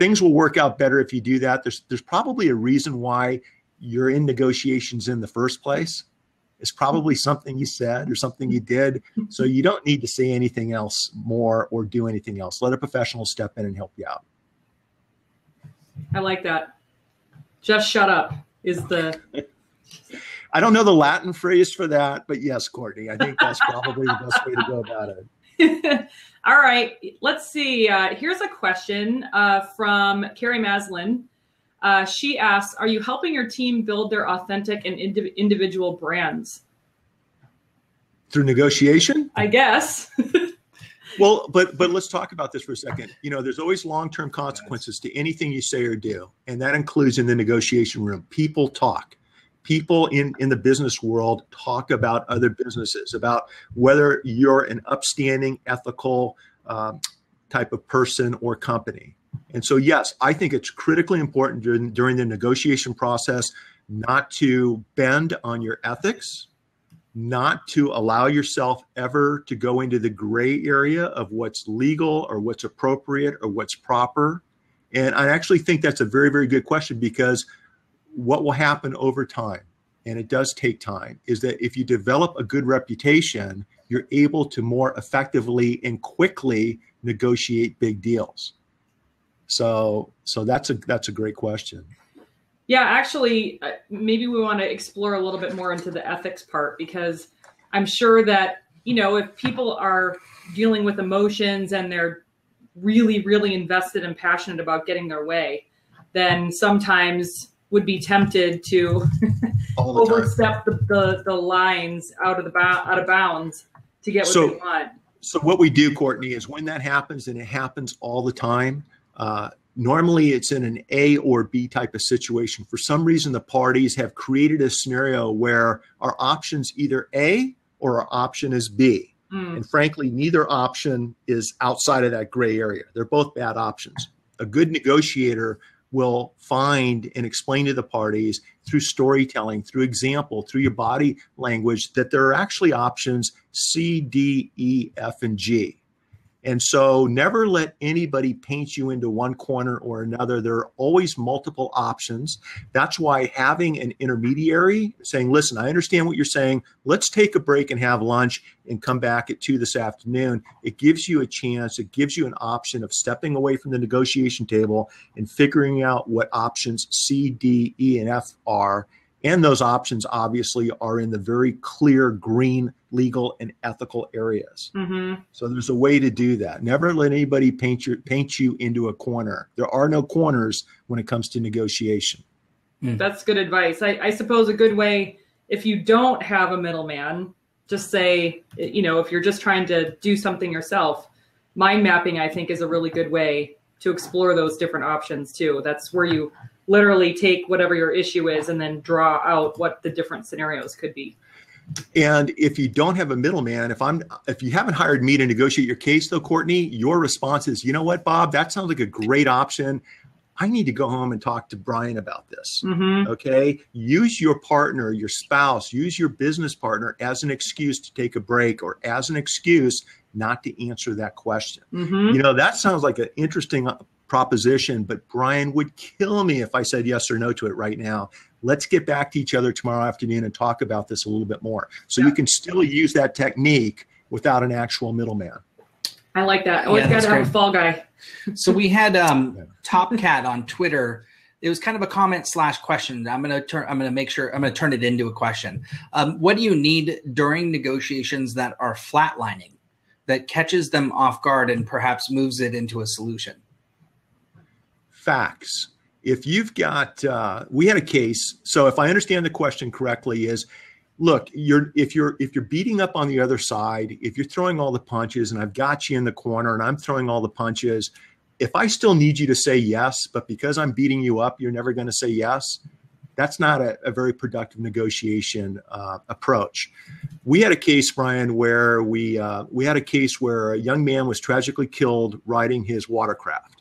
Speaker 3: things will work out better if you do that. There's there's probably a reason why you're in negotiations in the first place. It's probably something you said or something you did. So you don't need to say anything else more or do anything else. Let a professional step in and help you out.
Speaker 2: I like that. Just shut up is the. [laughs]
Speaker 3: I don't know the Latin phrase for that, but yes, Courtney, I think that's probably the best way to go about
Speaker 2: it. [laughs] All right, let's see. Uh, here's a question uh, from Carrie Maslin. Uh, she asks, "Are you helping your team build their authentic and ind- individual brands
Speaker 3: through negotiation?"
Speaker 2: I guess. [laughs]
Speaker 3: well, but but let's talk about this for a second. You know, there's always long-term consequences to anything you say or do, and that includes in the negotiation room. People talk people in, in the business world talk about other businesses, about whether you're an upstanding, ethical um, type of person or company. And so, yes, I think it's critically important during, during the negotiation process not to bend on your ethics, not to allow yourself ever to go into the gray area of what's legal or what's appropriate or what's proper. And I actually think that's a very, very good question because what will happen over time, and it does take time, is that if you develop a good reputation, you're able to more effectively and quickly negotiate big deals. So, so that's a that's a great question.
Speaker 2: Yeah, actually, uh, maybe we want to explore a little bit more into the ethics part because I'm sure that you know if people are dealing with emotions and they're really, really invested and passionate about getting their way, then sometimes would be tempted to overstep the, the, the, lines out of the out of bounds to get what so, they want.
Speaker 3: So what we do, Courtney, is when that happens, and it happens all the time. Uh, normally, it's in an A or B type of situation. For some reason, the parties have created a scenario where our options either A or our option is B. Mm. And frankly, neither option is outside of that gray area. They're both bad options. A good negotiator will find and explain to the parties through storytelling, through example, through your body language that there are actually options C, D, E, F, and G. And so never let anybody paint you into one corner or another. There are always multiple options. That's why having an intermediary saying, listen, I understand what you're saying. Let's take a break and have lunch and come back at two this afternoon. It gives you a chance, it gives you an option of stepping away from the negotiation table and figuring out what options C, D, E, and F are And those options obviously are in the very clear green, legal, and ethical areas.
Speaker 2: Mm-hmm.
Speaker 3: So there's a way to do that. Never let anybody paint you paint you into a corner. There are no corners when it comes to negotiation.
Speaker 2: That's good advice. I, I suppose a good way, if you don't have a middleman, just say, you know, if you're just trying to do something yourself, mind mapping, I think, is a really good way to explore those different options too. That's where you literally take whatever your issue is and then draw out what the different scenarios could be.
Speaker 3: And if you don't have a middleman, if I'm if you haven't hired me to negotiate your case though, Courtney, your response is, you know what, Bob, that sounds like a great option. I need to go home and talk to Bryan about this.
Speaker 2: Mm-hmm.
Speaker 3: Okay. Use your partner, your spouse, use your business partner as an excuse to take a break or as an excuse not to answer that question.
Speaker 2: Mm-hmm.
Speaker 3: You know, that sounds like an interesting proposition, but Bryan would kill me if I said yes or no to it right now. Let's get back to each other tomorrow afternoon and talk about this a little bit more. So
Speaker 2: Yeah.
Speaker 3: you can still use that technique without an actual middleman.
Speaker 2: I like that. Always
Speaker 1: yeah,
Speaker 2: got to have
Speaker 1: great.
Speaker 2: a fall guy.
Speaker 1: So we had um, [laughs]
Speaker 3: Yeah.
Speaker 1: Top Cat on Twitter. It was kind of a comment slash question. I'm gonna turn. I'm gonna make sure. I'm gonna turn it into a question. Um, what do you need during negotiations that are flatlining, that catches them off guard and perhaps moves it into a solution?
Speaker 3: Facts. If you've got, uh, we had a case. So if I understand the question correctly, is look, you're if you're if you're beating up on the other side, if you're throwing all the punches, and I've got you in the corner, and I'm throwing all the punches. If I still need you to say yes, but because I'm beating you up, you're never going to say yes. That's not a, a very productive negotiation uh, approach. We had a case, Bryan, where we uh, we had a case where a young man was tragically killed riding his watercraft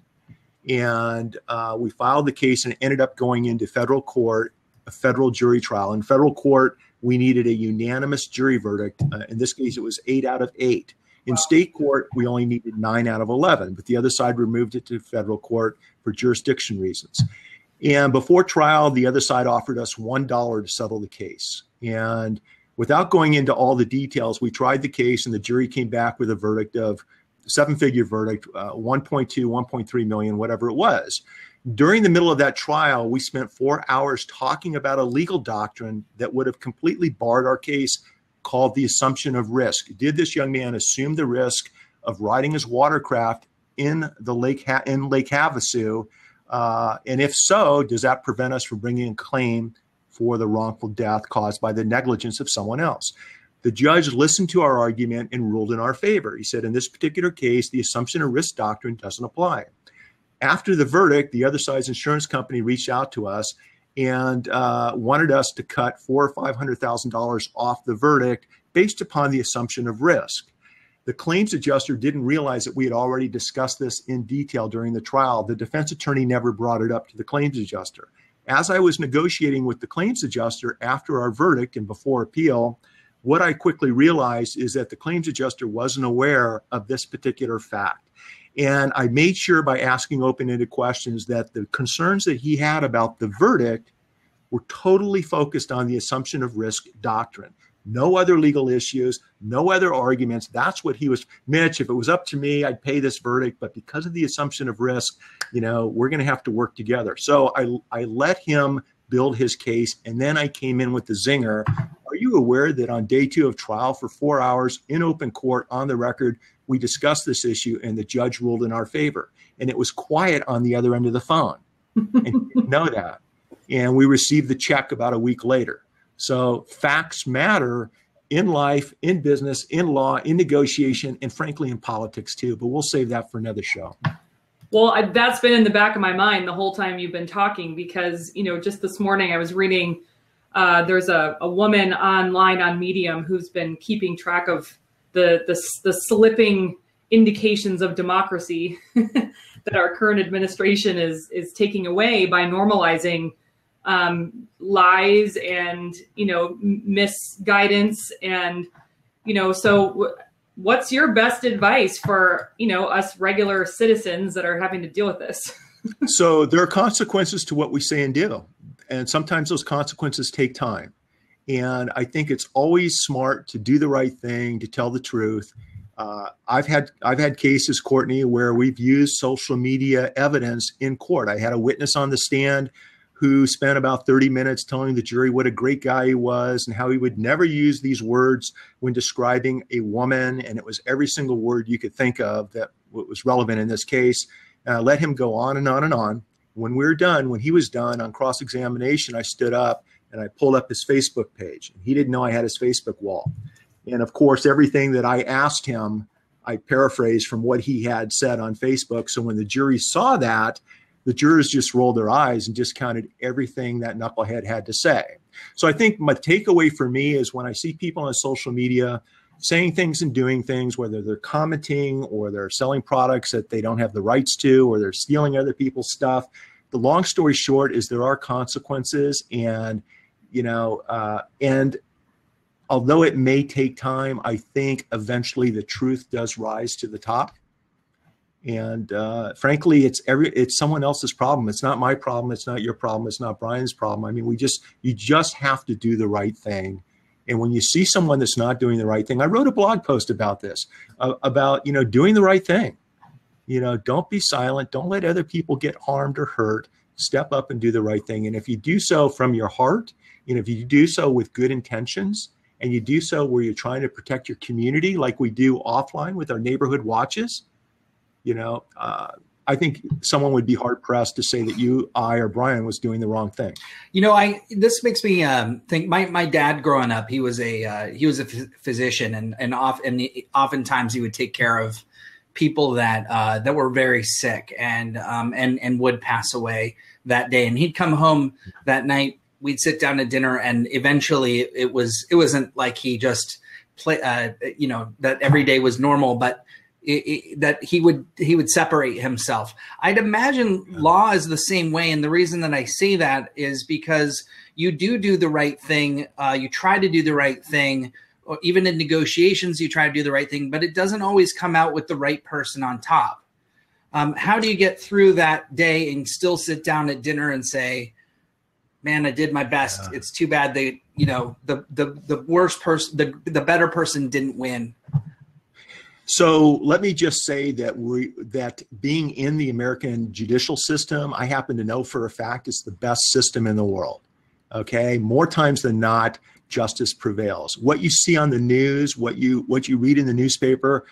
Speaker 3: and uh, we filed the case and it ended up going into federal court a federal jury trial. In federal court we needed a unanimous jury verdict. Uh, in this case it was eight out of eight. In state court we only needed nine out of 11 but the other side removed it to federal court for jurisdiction reasons. And before trial the other side offered us one dollar to settle the case. And without going into all the details we tried the case and the jury came back with a verdict of seven figure verdict, uh, 1.2, 1.3 million, whatever it was. During the middle of that trial, we spent four hours talking about a legal doctrine that would have completely barred our case called the assumption of risk. Did this young man assume the risk of riding his watercraft in the lake ha- in Lake Havasu? Uh, and if so, does that prevent us from bringing a claim for the wrongful death caused by the negligence of someone else? The judge listened to our argument and ruled in our favor. He said, in this particular case, the assumption of risk doctrine doesn't apply. After the verdict, the other side's insurance company reached out to us and uh, wanted us to cut four or five hundred thousand dollars off the verdict based upon the assumption of risk. The claims adjuster didn't realize that we had already discussed this in detail during the trial. The defense attorney never brought it up to the claims adjuster. As I was negotiating with the claims adjuster after our verdict and before appeal, what I quickly realized is that the claims adjuster wasn't aware of this particular fact. And I made sure by asking open ended questions that the concerns that he had about the verdict were totally focused on the assumption of risk doctrine. No other legal issues, no other arguments. That's what he was. Mitch, if it was up to me, I'd pay this verdict. But because of the assumption of risk, you know, we're going to have to work together. So I, I let him build his case. And then I came in with the zinger. You aware that on day two of trial for four hours in open court on the record, we discussed this issue and the judge ruled in our favor? And it was quiet on the other end of the phone. [laughs] and know that. And we received the check about a week later. So facts matter in life, in business, in law, in negotiation, and frankly in politics too. But we'll save that for another show.
Speaker 2: Well, I, that's been in the back of my mind the whole time you've been talking because, you know, just this morning I was reading uh, there's a, a woman online on Medium who's been keeping track of the, the, the slipping indications of democracy [laughs] that our current administration is, is taking away by normalizing um, lies and, you know, misguidance. And, you know, so what's your best advice for, you know, us regular citizens that are having to deal with this? [laughs]
Speaker 3: so there are consequences to what we say and do. And sometimes those consequences take time. And I think it's always smart to do the right thing, to tell the truth. Uh, I've had I've had cases, Courtney, where we've used social media evidence in court. I had a witness on the stand who spent about 30 minutes telling the jury what a great guy he was and how he would never use these words when describing a woman. And it was every single word you could think of that was relevant in this case. Uh, let him go on and on and on. When we were done, when he was done on cross examination, I stood up and I pulled up his Facebook page. He didn't know I had his Facebook wall. And of course, everything that I asked him, I paraphrased from what he had said on Facebook. So when the jury saw that, the jurors just rolled their eyes and discounted everything that knucklehead had to say. So I think my takeaway for me is when I see people on social media saying things and doing things, whether they're commenting or they're selling products that they don't have the rights to or they're stealing other people's stuff. The long story short is there are consequences, and you know, uh, and although it may take time, I think eventually the truth does rise to the top. And uh, frankly it's every it's someone else's problem. It's not my problem. It's not your problem. It's not bryan's problem. I mean we just you just have to do the right thing. And when you see someone that's not doing the right thing i wrote a blog post about this uh, about you know doing the right thing you know don't be silent don't let other people get harmed or hurt step up and do the right thing and if you do so from your heart and if you do so with good intentions and you do so where you're trying to protect your community like we do offline with our neighborhood watches you know, uh, I think someone would be hard pressed to say that you, I, or Bryan was doing the wrong thing.
Speaker 1: You know, I this makes me um, think. My my dad growing up, he was a uh, he was a physician, and and off and oftentimes he would take care of people that uh, that were very sick and um, and and would pass away that day. And he'd come home that night. We'd sit down to dinner, and eventually it was it wasn't like he just play. Uh, you know that every day was normal, but it, it, that he would he would separate himself. I'd imagine law is the same way, and the reason that I say that is because you do do the right thing. Uh, you try to do the right thing, or even in negotiations, you try to do the right thing, but it doesn't always come out with the right person on top. Um, how do you get through that day and still sit down at dinner and say, "Man, I did my best. Yeah. It's too bad they, you know, the the the worst person, the the better person didn't win."
Speaker 3: So let me just say that we that being in the American judicial system, I happen to know for a fact it's the best system in the world. Okay, more times than not, justice prevails. What you see on the news, what you what you read in the newspaper,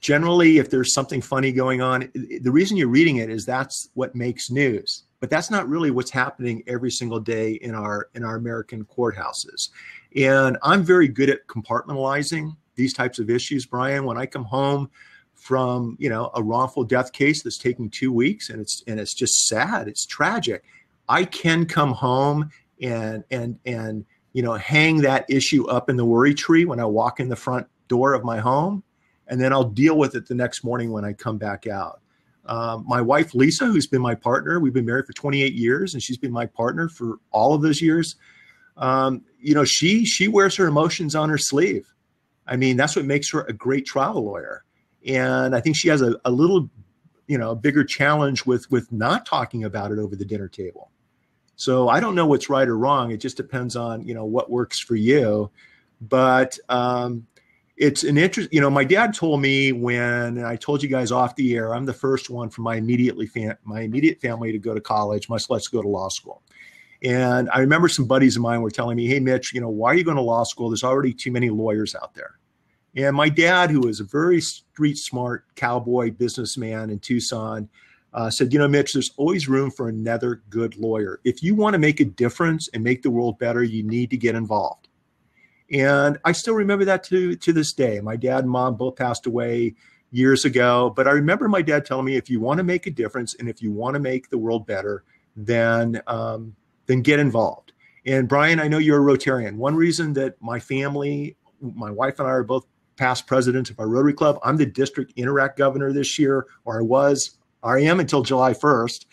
Speaker 3: generally, if there's something funny going on, the reason you're reading it is that's what makes news. But that's not really what's happening every single day in our in our American courthouses. And I'm very good at compartmentalizing these types of issues, Bryan. When I come home from you know a wrongful death case that's taking two weeks and it's and it's just sad, it's tragic. I can come home and and and you know hang that issue up in the worry tree when I walk in the front door of my home, and then I'll deal with it the next morning when I come back out. Um, my wife Lisa, who's been my partner, we've been married for 28 years, and she's been my partner for all of those years. Um, you know, she she wears her emotions on her sleeve. I mean, that's what makes her a great trial lawyer. And I think she has a, a little, you know, a bigger challenge with with not talking about it over the dinner table. So I don't know what's right or wrong. It just depends on you know what works for you. But um, it's an interest. You know, my dad told me when I told you guys off the air, I'm the first one from my immediately fam- my immediate family to go to college, much less go to law school. And I remember some buddies of mine were telling me, "Hey, Mitch, you know, why are you going to law school? There's already too many lawyers out there." And my dad, who was a very street smart cowboy businessman in Tucson, uh, said, "You know, Mitch, there's always room for another good lawyer. If you want to make a difference and make the world better, you need to get involved." And I still remember that to to this day. My dad and mom both passed away years ago, but I remember my dad telling me, "If you want to make a difference and if you want to make the world better, then." Um, then get involved. And Bryan, I know you're a Rotarian. One reason that my family, my wife and I are both past presidents of our Rotary Club. I'm the district Interact governor this year, or I was, Am until July 1st.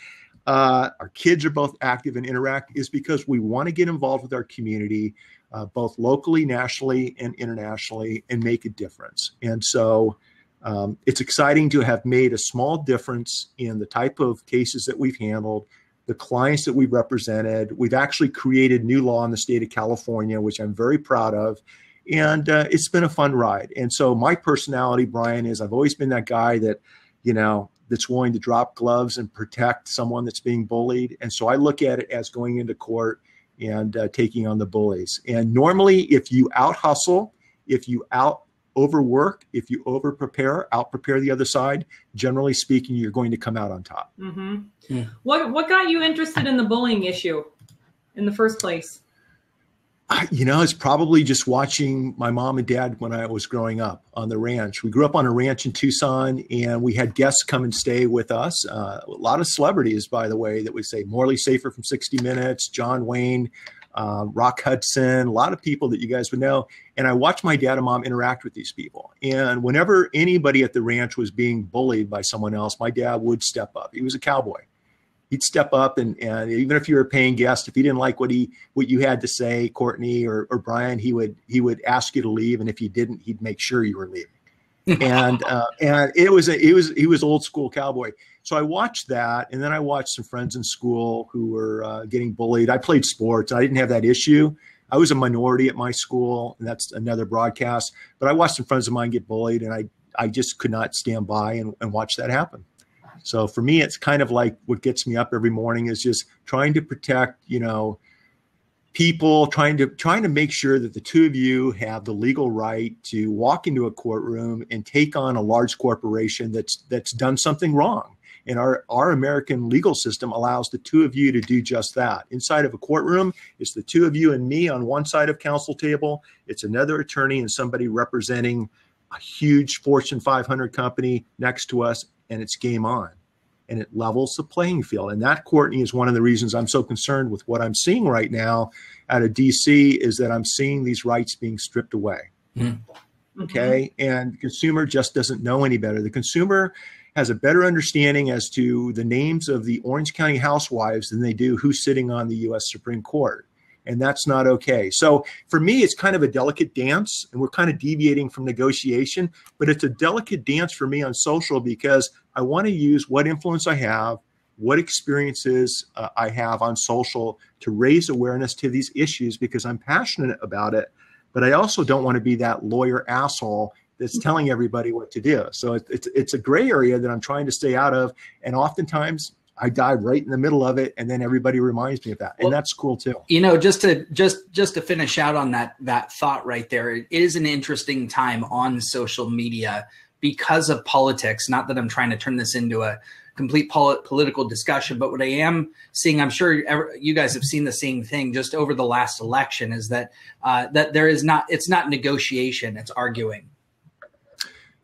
Speaker 3: Uh, our kids are both active and Interact, is because we want to get involved with our community, uh, both locally, nationally, and internationally, and make a difference. And so um, it's exciting to have made a small difference in the type of cases that we've handled the clients that we've represented. We've actually created new law in the state of California, which I'm very proud of. And uh, it's been a fun ride. And so my personality, Bryan, is I've always been that guy that, you know, that's willing to drop gloves and protect someone that's being bullied. And so I look at it as going into court and uh, taking on the bullies. And normally, if you out hustle, if you out overwork, if you over prepare, out prepare the other side, generally speaking, you're going to come out on top.
Speaker 2: Mm-hmm. Yeah. What what got you interested in the bullying issue in the first place?
Speaker 3: You know, it's probably just watching my mom and dad when I was growing up on the ranch. We grew up on a ranch in Tucson, and we had guests come and stay with us. Uh, a lot of celebrities, by the way, that we say Morley Safer from 60 Minutes, John Wayne, uh, Rock Hudson, a lot of people that you guys would know. And I watched my dad and mom interact with these people. And whenever anybody at the ranch was being bullied by someone else, my dad would step up. He was a cowboy. He'd step up and, and even if you were a paying guest, if he didn't like what he what you had to say, Courtney or, or Bryan, he would he would ask you to leave. And if you didn't, he'd make sure you were leaving. [laughs] and uh, and it was a, it was he was old school cowboy. So I watched that, and then I watched some friends in school who were uh, getting bullied. I played sports. I didn't have that issue. I was a minority at my school, and that's another broadcast. But I watched some friends of mine get bullied, and I I just could not stand by and, and watch that happen. So for me, it's kind of like what gets me up every morning is just trying to protect, you know, people trying to trying to make sure that the two of you have the legal right to walk into a courtroom and take on a large corporation that's that's done something wrong and our, our American legal system allows the two of you to do just that. Inside of a courtroom, it's the two of you and me on one side of counsel table. It's another attorney and somebody representing a huge Fortune 500 company next to us, and it's game on. And it levels the playing field. And that, Courtney, is one of the reasons I'm so concerned with what I'm seeing right now out of DC is that I'm seeing these rights being stripped away. Mm. Okay. And consumer just doesn't know any better. The consumer has a better understanding as to the names of the Orange County housewives than they do who's sitting on the U.S. Supreme Court. And that's not okay. So for me, it's kind of a delicate dance, and we're kind of deviating from negotiation, but it's a delicate dance for me on social because I want to use what influence I have, what experiences uh, I have on social to raise awareness to these issues because I'm passionate about it. But I also don't want to be that lawyer asshole that's telling everybody what to do. So it, it's it's a gray area that I'm trying to stay out of, and oftentimes I die right in the middle of it, and then everybody reminds me of that, well, and that's cool too.
Speaker 1: You know, just to just just to finish out on that that thought right there, it is an interesting time on social media because of politics. Not that I'm trying to turn this into a complete pol- political discussion, but what I am seeing, I'm sure ever, you guys have seen the same thing just over the last election, is that uh, that there is not it's not negotiation, it's arguing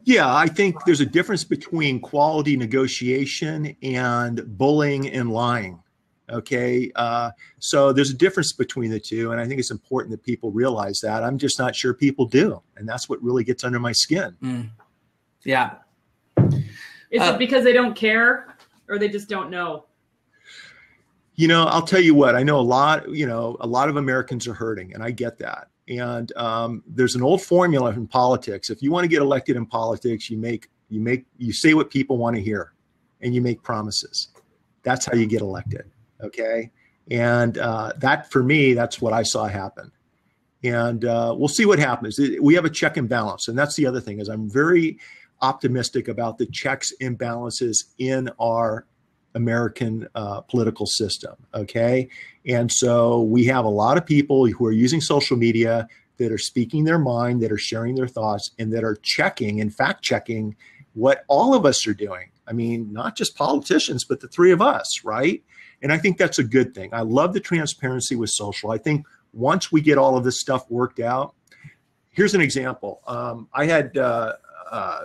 Speaker 3: yeah, I think there's a difference between quality negotiation and bullying and lying. Okay. Uh, so there's a difference between the two. And I think it's important that people realize that. I'm just not sure people do. And that's what really gets under my skin. Mm.
Speaker 1: Yeah.
Speaker 2: Is uh, it because they don't care or they just don't know?
Speaker 3: You know, I'll tell you what, I know a lot, you know, a lot of Americans are hurting, and I get that. And um, there's an old formula in politics. If you want to get elected in politics, you make you make you say what people want to hear, and you make promises. That's how you get elected. Okay, and uh, that for me, that's what I saw happen. And uh, we'll see what happens. We have a check and balance, and that's the other thing is I'm very optimistic about the checks and balances in our American uh, political system. Okay. And so we have a lot of people who are using social media that are speaking their mind, that are sharing their thoughts, and that are checking and fact checking what all of us are doing. I mean, not just politicians, but the three of us, right? And I think that's a good thing. I love the transparency with social. I think once we get all of this stuff worked out, here's an example. Um, I had uh, uh,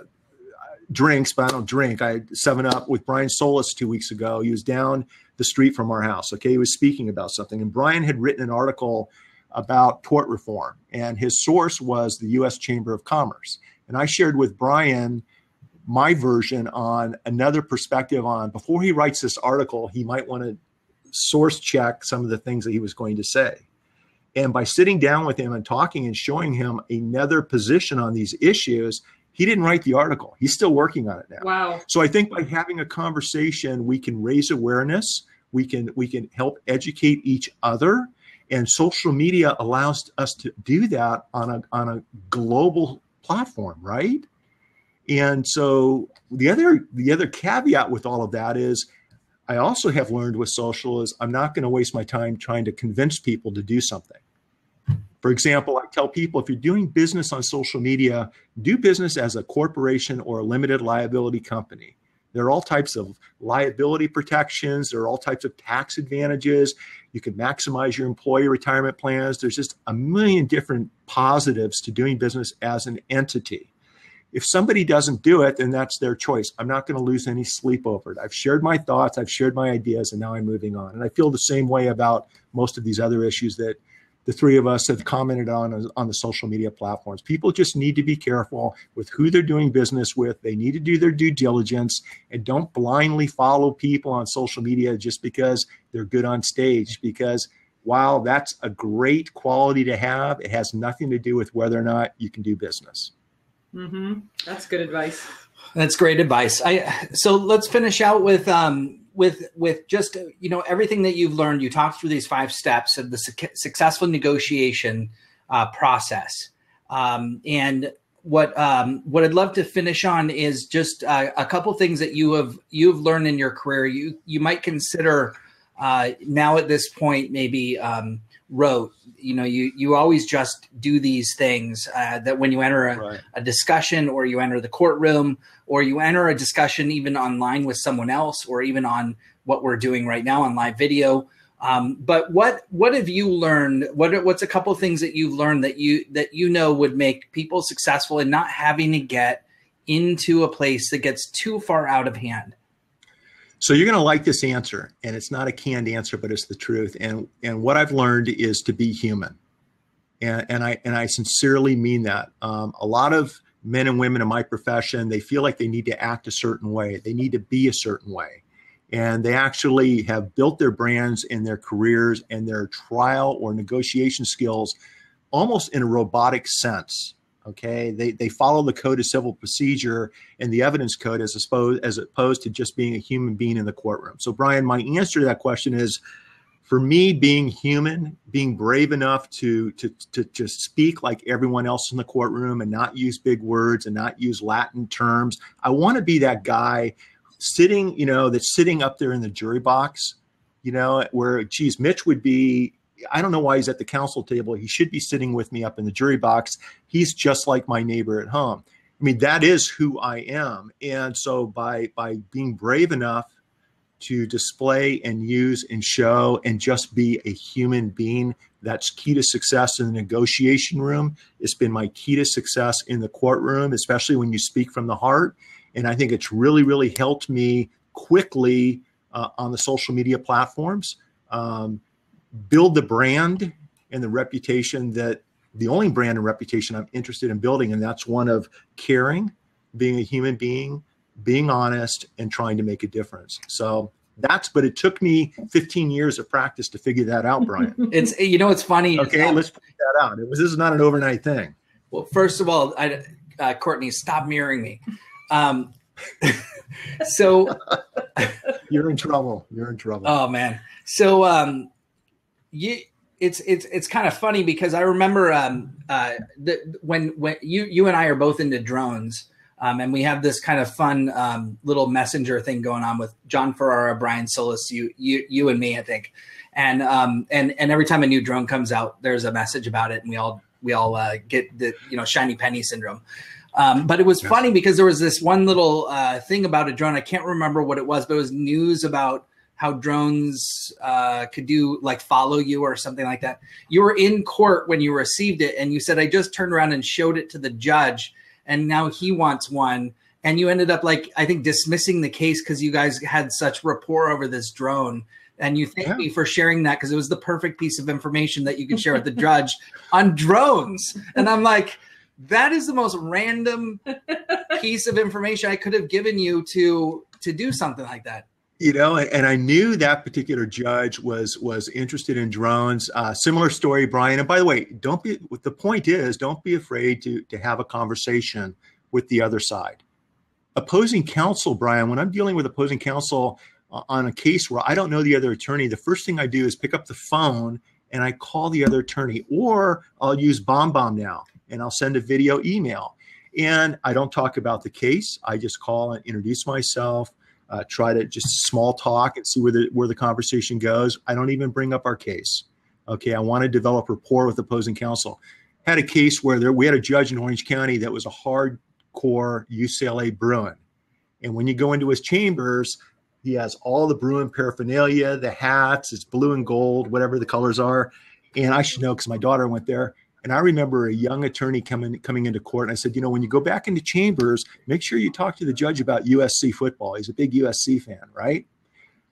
Speaker 3: drinks, but I don't drink. I Seven Up with Brian Solis two weeks ago. He was down the street from our house. Okay, he was speaking about something, and Brian had written an article about tort reform, and his source was the U.S. Chamber of Commerce. And I shared with Brian my version on another perspective on before he writes this article, he might want to source check some of the things that he was going to say. And by sitting down with him and talking and showing him another position on these issues, he didn't write the article. He's still working on it now.
Speaker 2: Wow.
Speaker 3: So I think by having a conversation, we can raise awareness. We can we can help educate each other, and social media allows us to do that on a on a global platform, right? And so the other the other caveat with all of that is I also have learned with social is I'm not going to waste my time trying to convince people to do something. For example, I tell people if you're doing business on social media, do business as a corporation or a limited liability company. There are all types of liability protections, there are all types of tax advantages. You can maximize your employee retirement plans. There's just a million different positives to doing business as an entity. If somebody doesn't do it, then that's their choice. I'm not going to lose any sleep over it. I've shared my thoughts, I've shared my ideas, and now I'm moving on. And I feel the same way about most of these other issues that the three of us have commented on on the social media platforms. People just need to be careful with who they're doing business with. They need to do their due diligence and don't blindly follow people on social media just because they're good on stage. Because while that's a great quality to have, it has nothing to do with whether or not you can do business.
Speaker 2: Mm-hmm. That's good advice.
Speaker 1: That's great advice. I so let's finish out with um, with with just you know everything that you've learned you talked through these five steps of the su- successful negotiation uh, process. Um, and what um, what I'd love to finish on is just uh, a couple things that you have you've learned in your career. You you might consider uh, now at this point maybe um, rote you know you you always just do these things uh, that when you enter a, right. a, discussion or you enter the courtroom or you enter a discussion even online with someone else or even on what we're doing right now on live video um, but what what have you learned what what's a couple things that you've learned that you that you know would make people successful and not having to get into a place that gets too far out of hand
Speaker 3: so you're going to like this answer, and it's not a canned answer, but it's the truth. And and what I've learned is to be human, and and I and I sincerely mean that. Um, a lot of men and women in my profession they feel like they need to act a certain way, they need to be a certain way, and they actually have built their brands and their careers and their trial or negotiation skills almost in a robotic sense Okay, they they follow the code of civil procedure and the evidence code as opposed as opposed to just being a human being in the courtroom. So, Bryan, my answer to that question is, for me, being human, being brave enough to to to just speak like everyone else in the courtroom and not use big words and not use Latin terms. I want to be that guy sitting, you know, that's sitting up there in the jury box, you know, where geez, Mitch would be I don't know why he's at the counsel table. He should be sitting with me up in the jury box. He's just like my neighbor at home. I mean, that is who I am. And so by by being brave enough to display and use and show and just be a human being, that's key to success in the negotiation room. It's been my key to success in the courtroom, especially when you speak from the heart. And I think it's really, really helped me quickly uh, on the social media platforms. Um, build the brand and the reputation that the only brand and reputation I'm interested in building, and that's one of caring, being a human being, being honest, and trying to make a difference. So that's but it took me 15 years of practice to figure that out, Bryan. [laughs]
Speaker 1: it's you know it's funny.
Speaker 3: Okay, let's put that out. It was this is not an overnight thing.
Speaker 1: Well, first of all, I, uh, Courtney, stop mirroring me. Um, [laughs] so [laughs]
Speaker 3: you're in trouble. You're in trouble.
Speaker 1: Oh man. So um, you it's it's it's kind of funny because I remember um, uh, the, when when you you and I are both into drones, um, and we have this kind of fun um, little messenger thing going on with John Ferrara, Brian Solis, you you you and me, I think, and um and and every time a new drone comes out, there's a message about it, and we all we all uh, get the you know shiny penny syndrome. Um, but it was funny because there was this one little uh, thing about a drone. I can't remember what it was, but it was news about how drones uh, could do like follow you or something like that. You were in court when you received it, and you said, "I just turned around and showed it to the judge, and now he wants one." And you ended up like I think dismissing the case because you guys had such rapport over this drone. And you thank yeah. me for sharing that because it was the perfect piece of information that you could share with the judge [laughs] on drones. And I'm like, that is the most random [laughs] piece of information I could have given you to to do something like that
Speaker 3: you know and i knew that particular judge was was interested in drones. Uh, similar story bryan. And by the way don't be the point is don't be afraid to to have a conversation with the other side. Opposing counsel bryan when i'm dealing with opposing counsel uh, on a case where i don't know the other attorney the first thing i do is pick up the phone and i call the other attorney. Or i'll use BombBomb now and i'll send a video email. And I don't talk about the case. I just call and introduce myself, uh, try to just small talk and see where the where the conversation goes. I don't even bring up our case. Okay, I want to develop rapport with opposing counsel. Had a case where there, we had a judge in Orange County that was a hardcore UCLA Bruin, and when you go into his chambers, he has all the Bruin paraphernalia, the hats, it's blue and gold, whatever the colors are. And I should know because my daughter went there. And I remember a young attorney coming coming into court, and I said, you know, when you go back into chambers, make sure you talk to the judge about USC football. He's a big USC fan, right?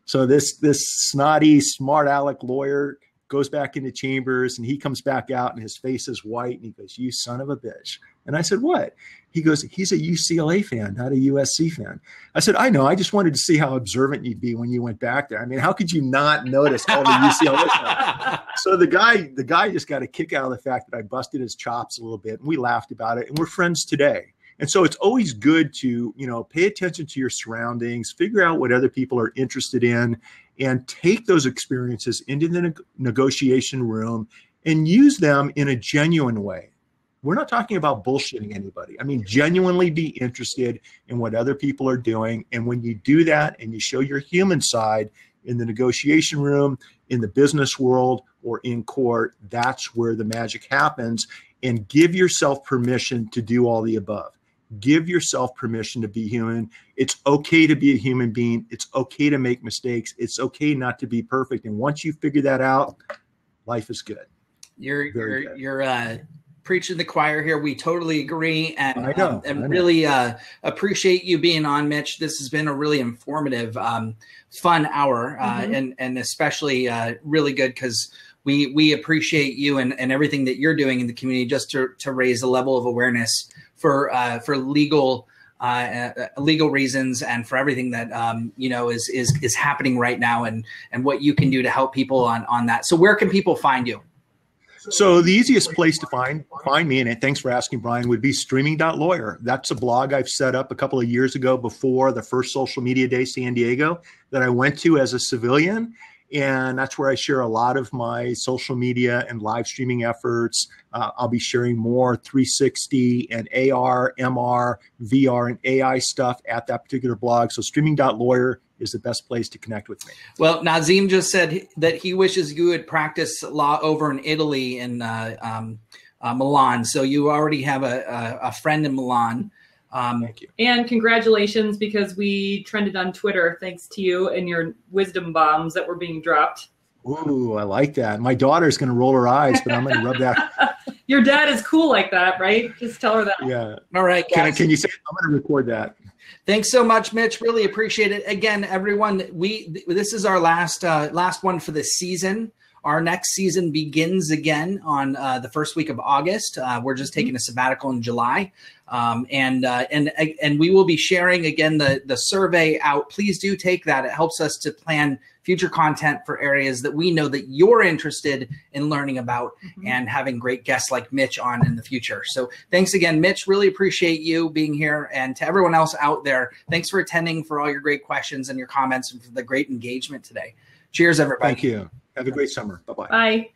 Speaker 3: So this this snotty, smart aleck lawyer goes back into chambers, and he comes back out, and his face is white, and he goes, "You son of a bitch!" And I said, "What?" He goes, "He's a UCLA fan, not a USC fan." I said, "I know. I just wanted to see how observant you'd be when you went back there. I mean, how could you not notice all the UCLA fans?" [laughs] so the guy the guy just got a kick out of the fact that I busted his chops a little bit and we laughed about it and we're friends today. And so it's always good to, you know, pay attention to your surroundings, figure out what other people are interested in and take those experiences into the ne- negotiation room and use them in a genuine way. We're not talking about bullshitting anybody. I mean, genuinely be interested in what other people are doing. And when you do that and you show your human side in the negotiation room, in the business world, or in court, that's where the magic happens. And give yourself permission to do all the above. Give yourself permission to be human. It's okay to be a human being. It's okay to make mistakes. It's okay not to be perfect. And once you figure that out, life is good.
Speaker 1: You're
Speaker 3: Very
Speaker 1: you're
Speaker 3: good.
Speaker 1: you're uh, preaching the choir here. We totally agree, and
Speaker 3: I know,
Speaker 1: um, and
Speaker 3: I know.
Speaker 1: really uh, appreciate you being on, Mitch. This has been a really informative, um, fun hour, uh,
Speaker 2: Mhm.
Speaker 1: and and especially uh, really good because. We, we appreciate you and, and everything that you're doing in the community just to, to raise the level of awareness for uh, for legal uh, uh, legal reasons and for everything that um, you know is is is happening right now and and what you can do to help people on on that. So where can people find you?
Speaker 3: So the easiest place to find find me, and thanks for asking, Bryan, would be streaming.lawyer. That's a blog I've set up a couple of years ago before the first social media day San Diego that I went to as a civilian. And that's where I share a lot of my social media and live streaming efforts. Uh, I'll be sharing more 360 and AR, MR, VR, and AI stuff at that particular blog. So streaming.lawyer is the best place to connect with me.
Speaker 1: Well, Nazim just said that he wishes you would practice law over in Italy in uh, um, uh, Milan. So you already have a, a, a friend in Milan. Um,
Speaker 3: Thank you.
Speaker 2: And congratulations because we trended on Twitter thanks to you and your wisdom bombs that were being dropped.
Speaker 3: Ooh, I like that. My daughter's going to roll her eyes, but I'm going to rub that. [laughs]
Speaker 2: Your dad is cool like that, right? Just tell her that.
Speaker 3: Yeah.
Speaker 1: all right,
Speaker 3: Can, I, can you say I'm going to record that?
Speaker 1: Thanks so much, Mitch. Really appreciate it. Again, everyone, we this is our last uh, last one for the season. Our next season begins again on uh, the first week of August. Uh, we're just taking a sabbatical in July, um, and uh, and and we will be sharing again the the survey out. Please do take that; it helps us to plan future content for areas that we know that you're interested in learning about
Speaker 2: Mhm.
Speaker 1: and having great guests like Mitch on in the future. So thanks again, Mitch. Really appreciate you being here. And to everyone else out there, thanks for attending, for all your great questions and your comments, and for the great engagement today. Cheers, everybody.
Speaker 3: Thank you. Have a great summer. Bye bye.
Speaker 2: Bye.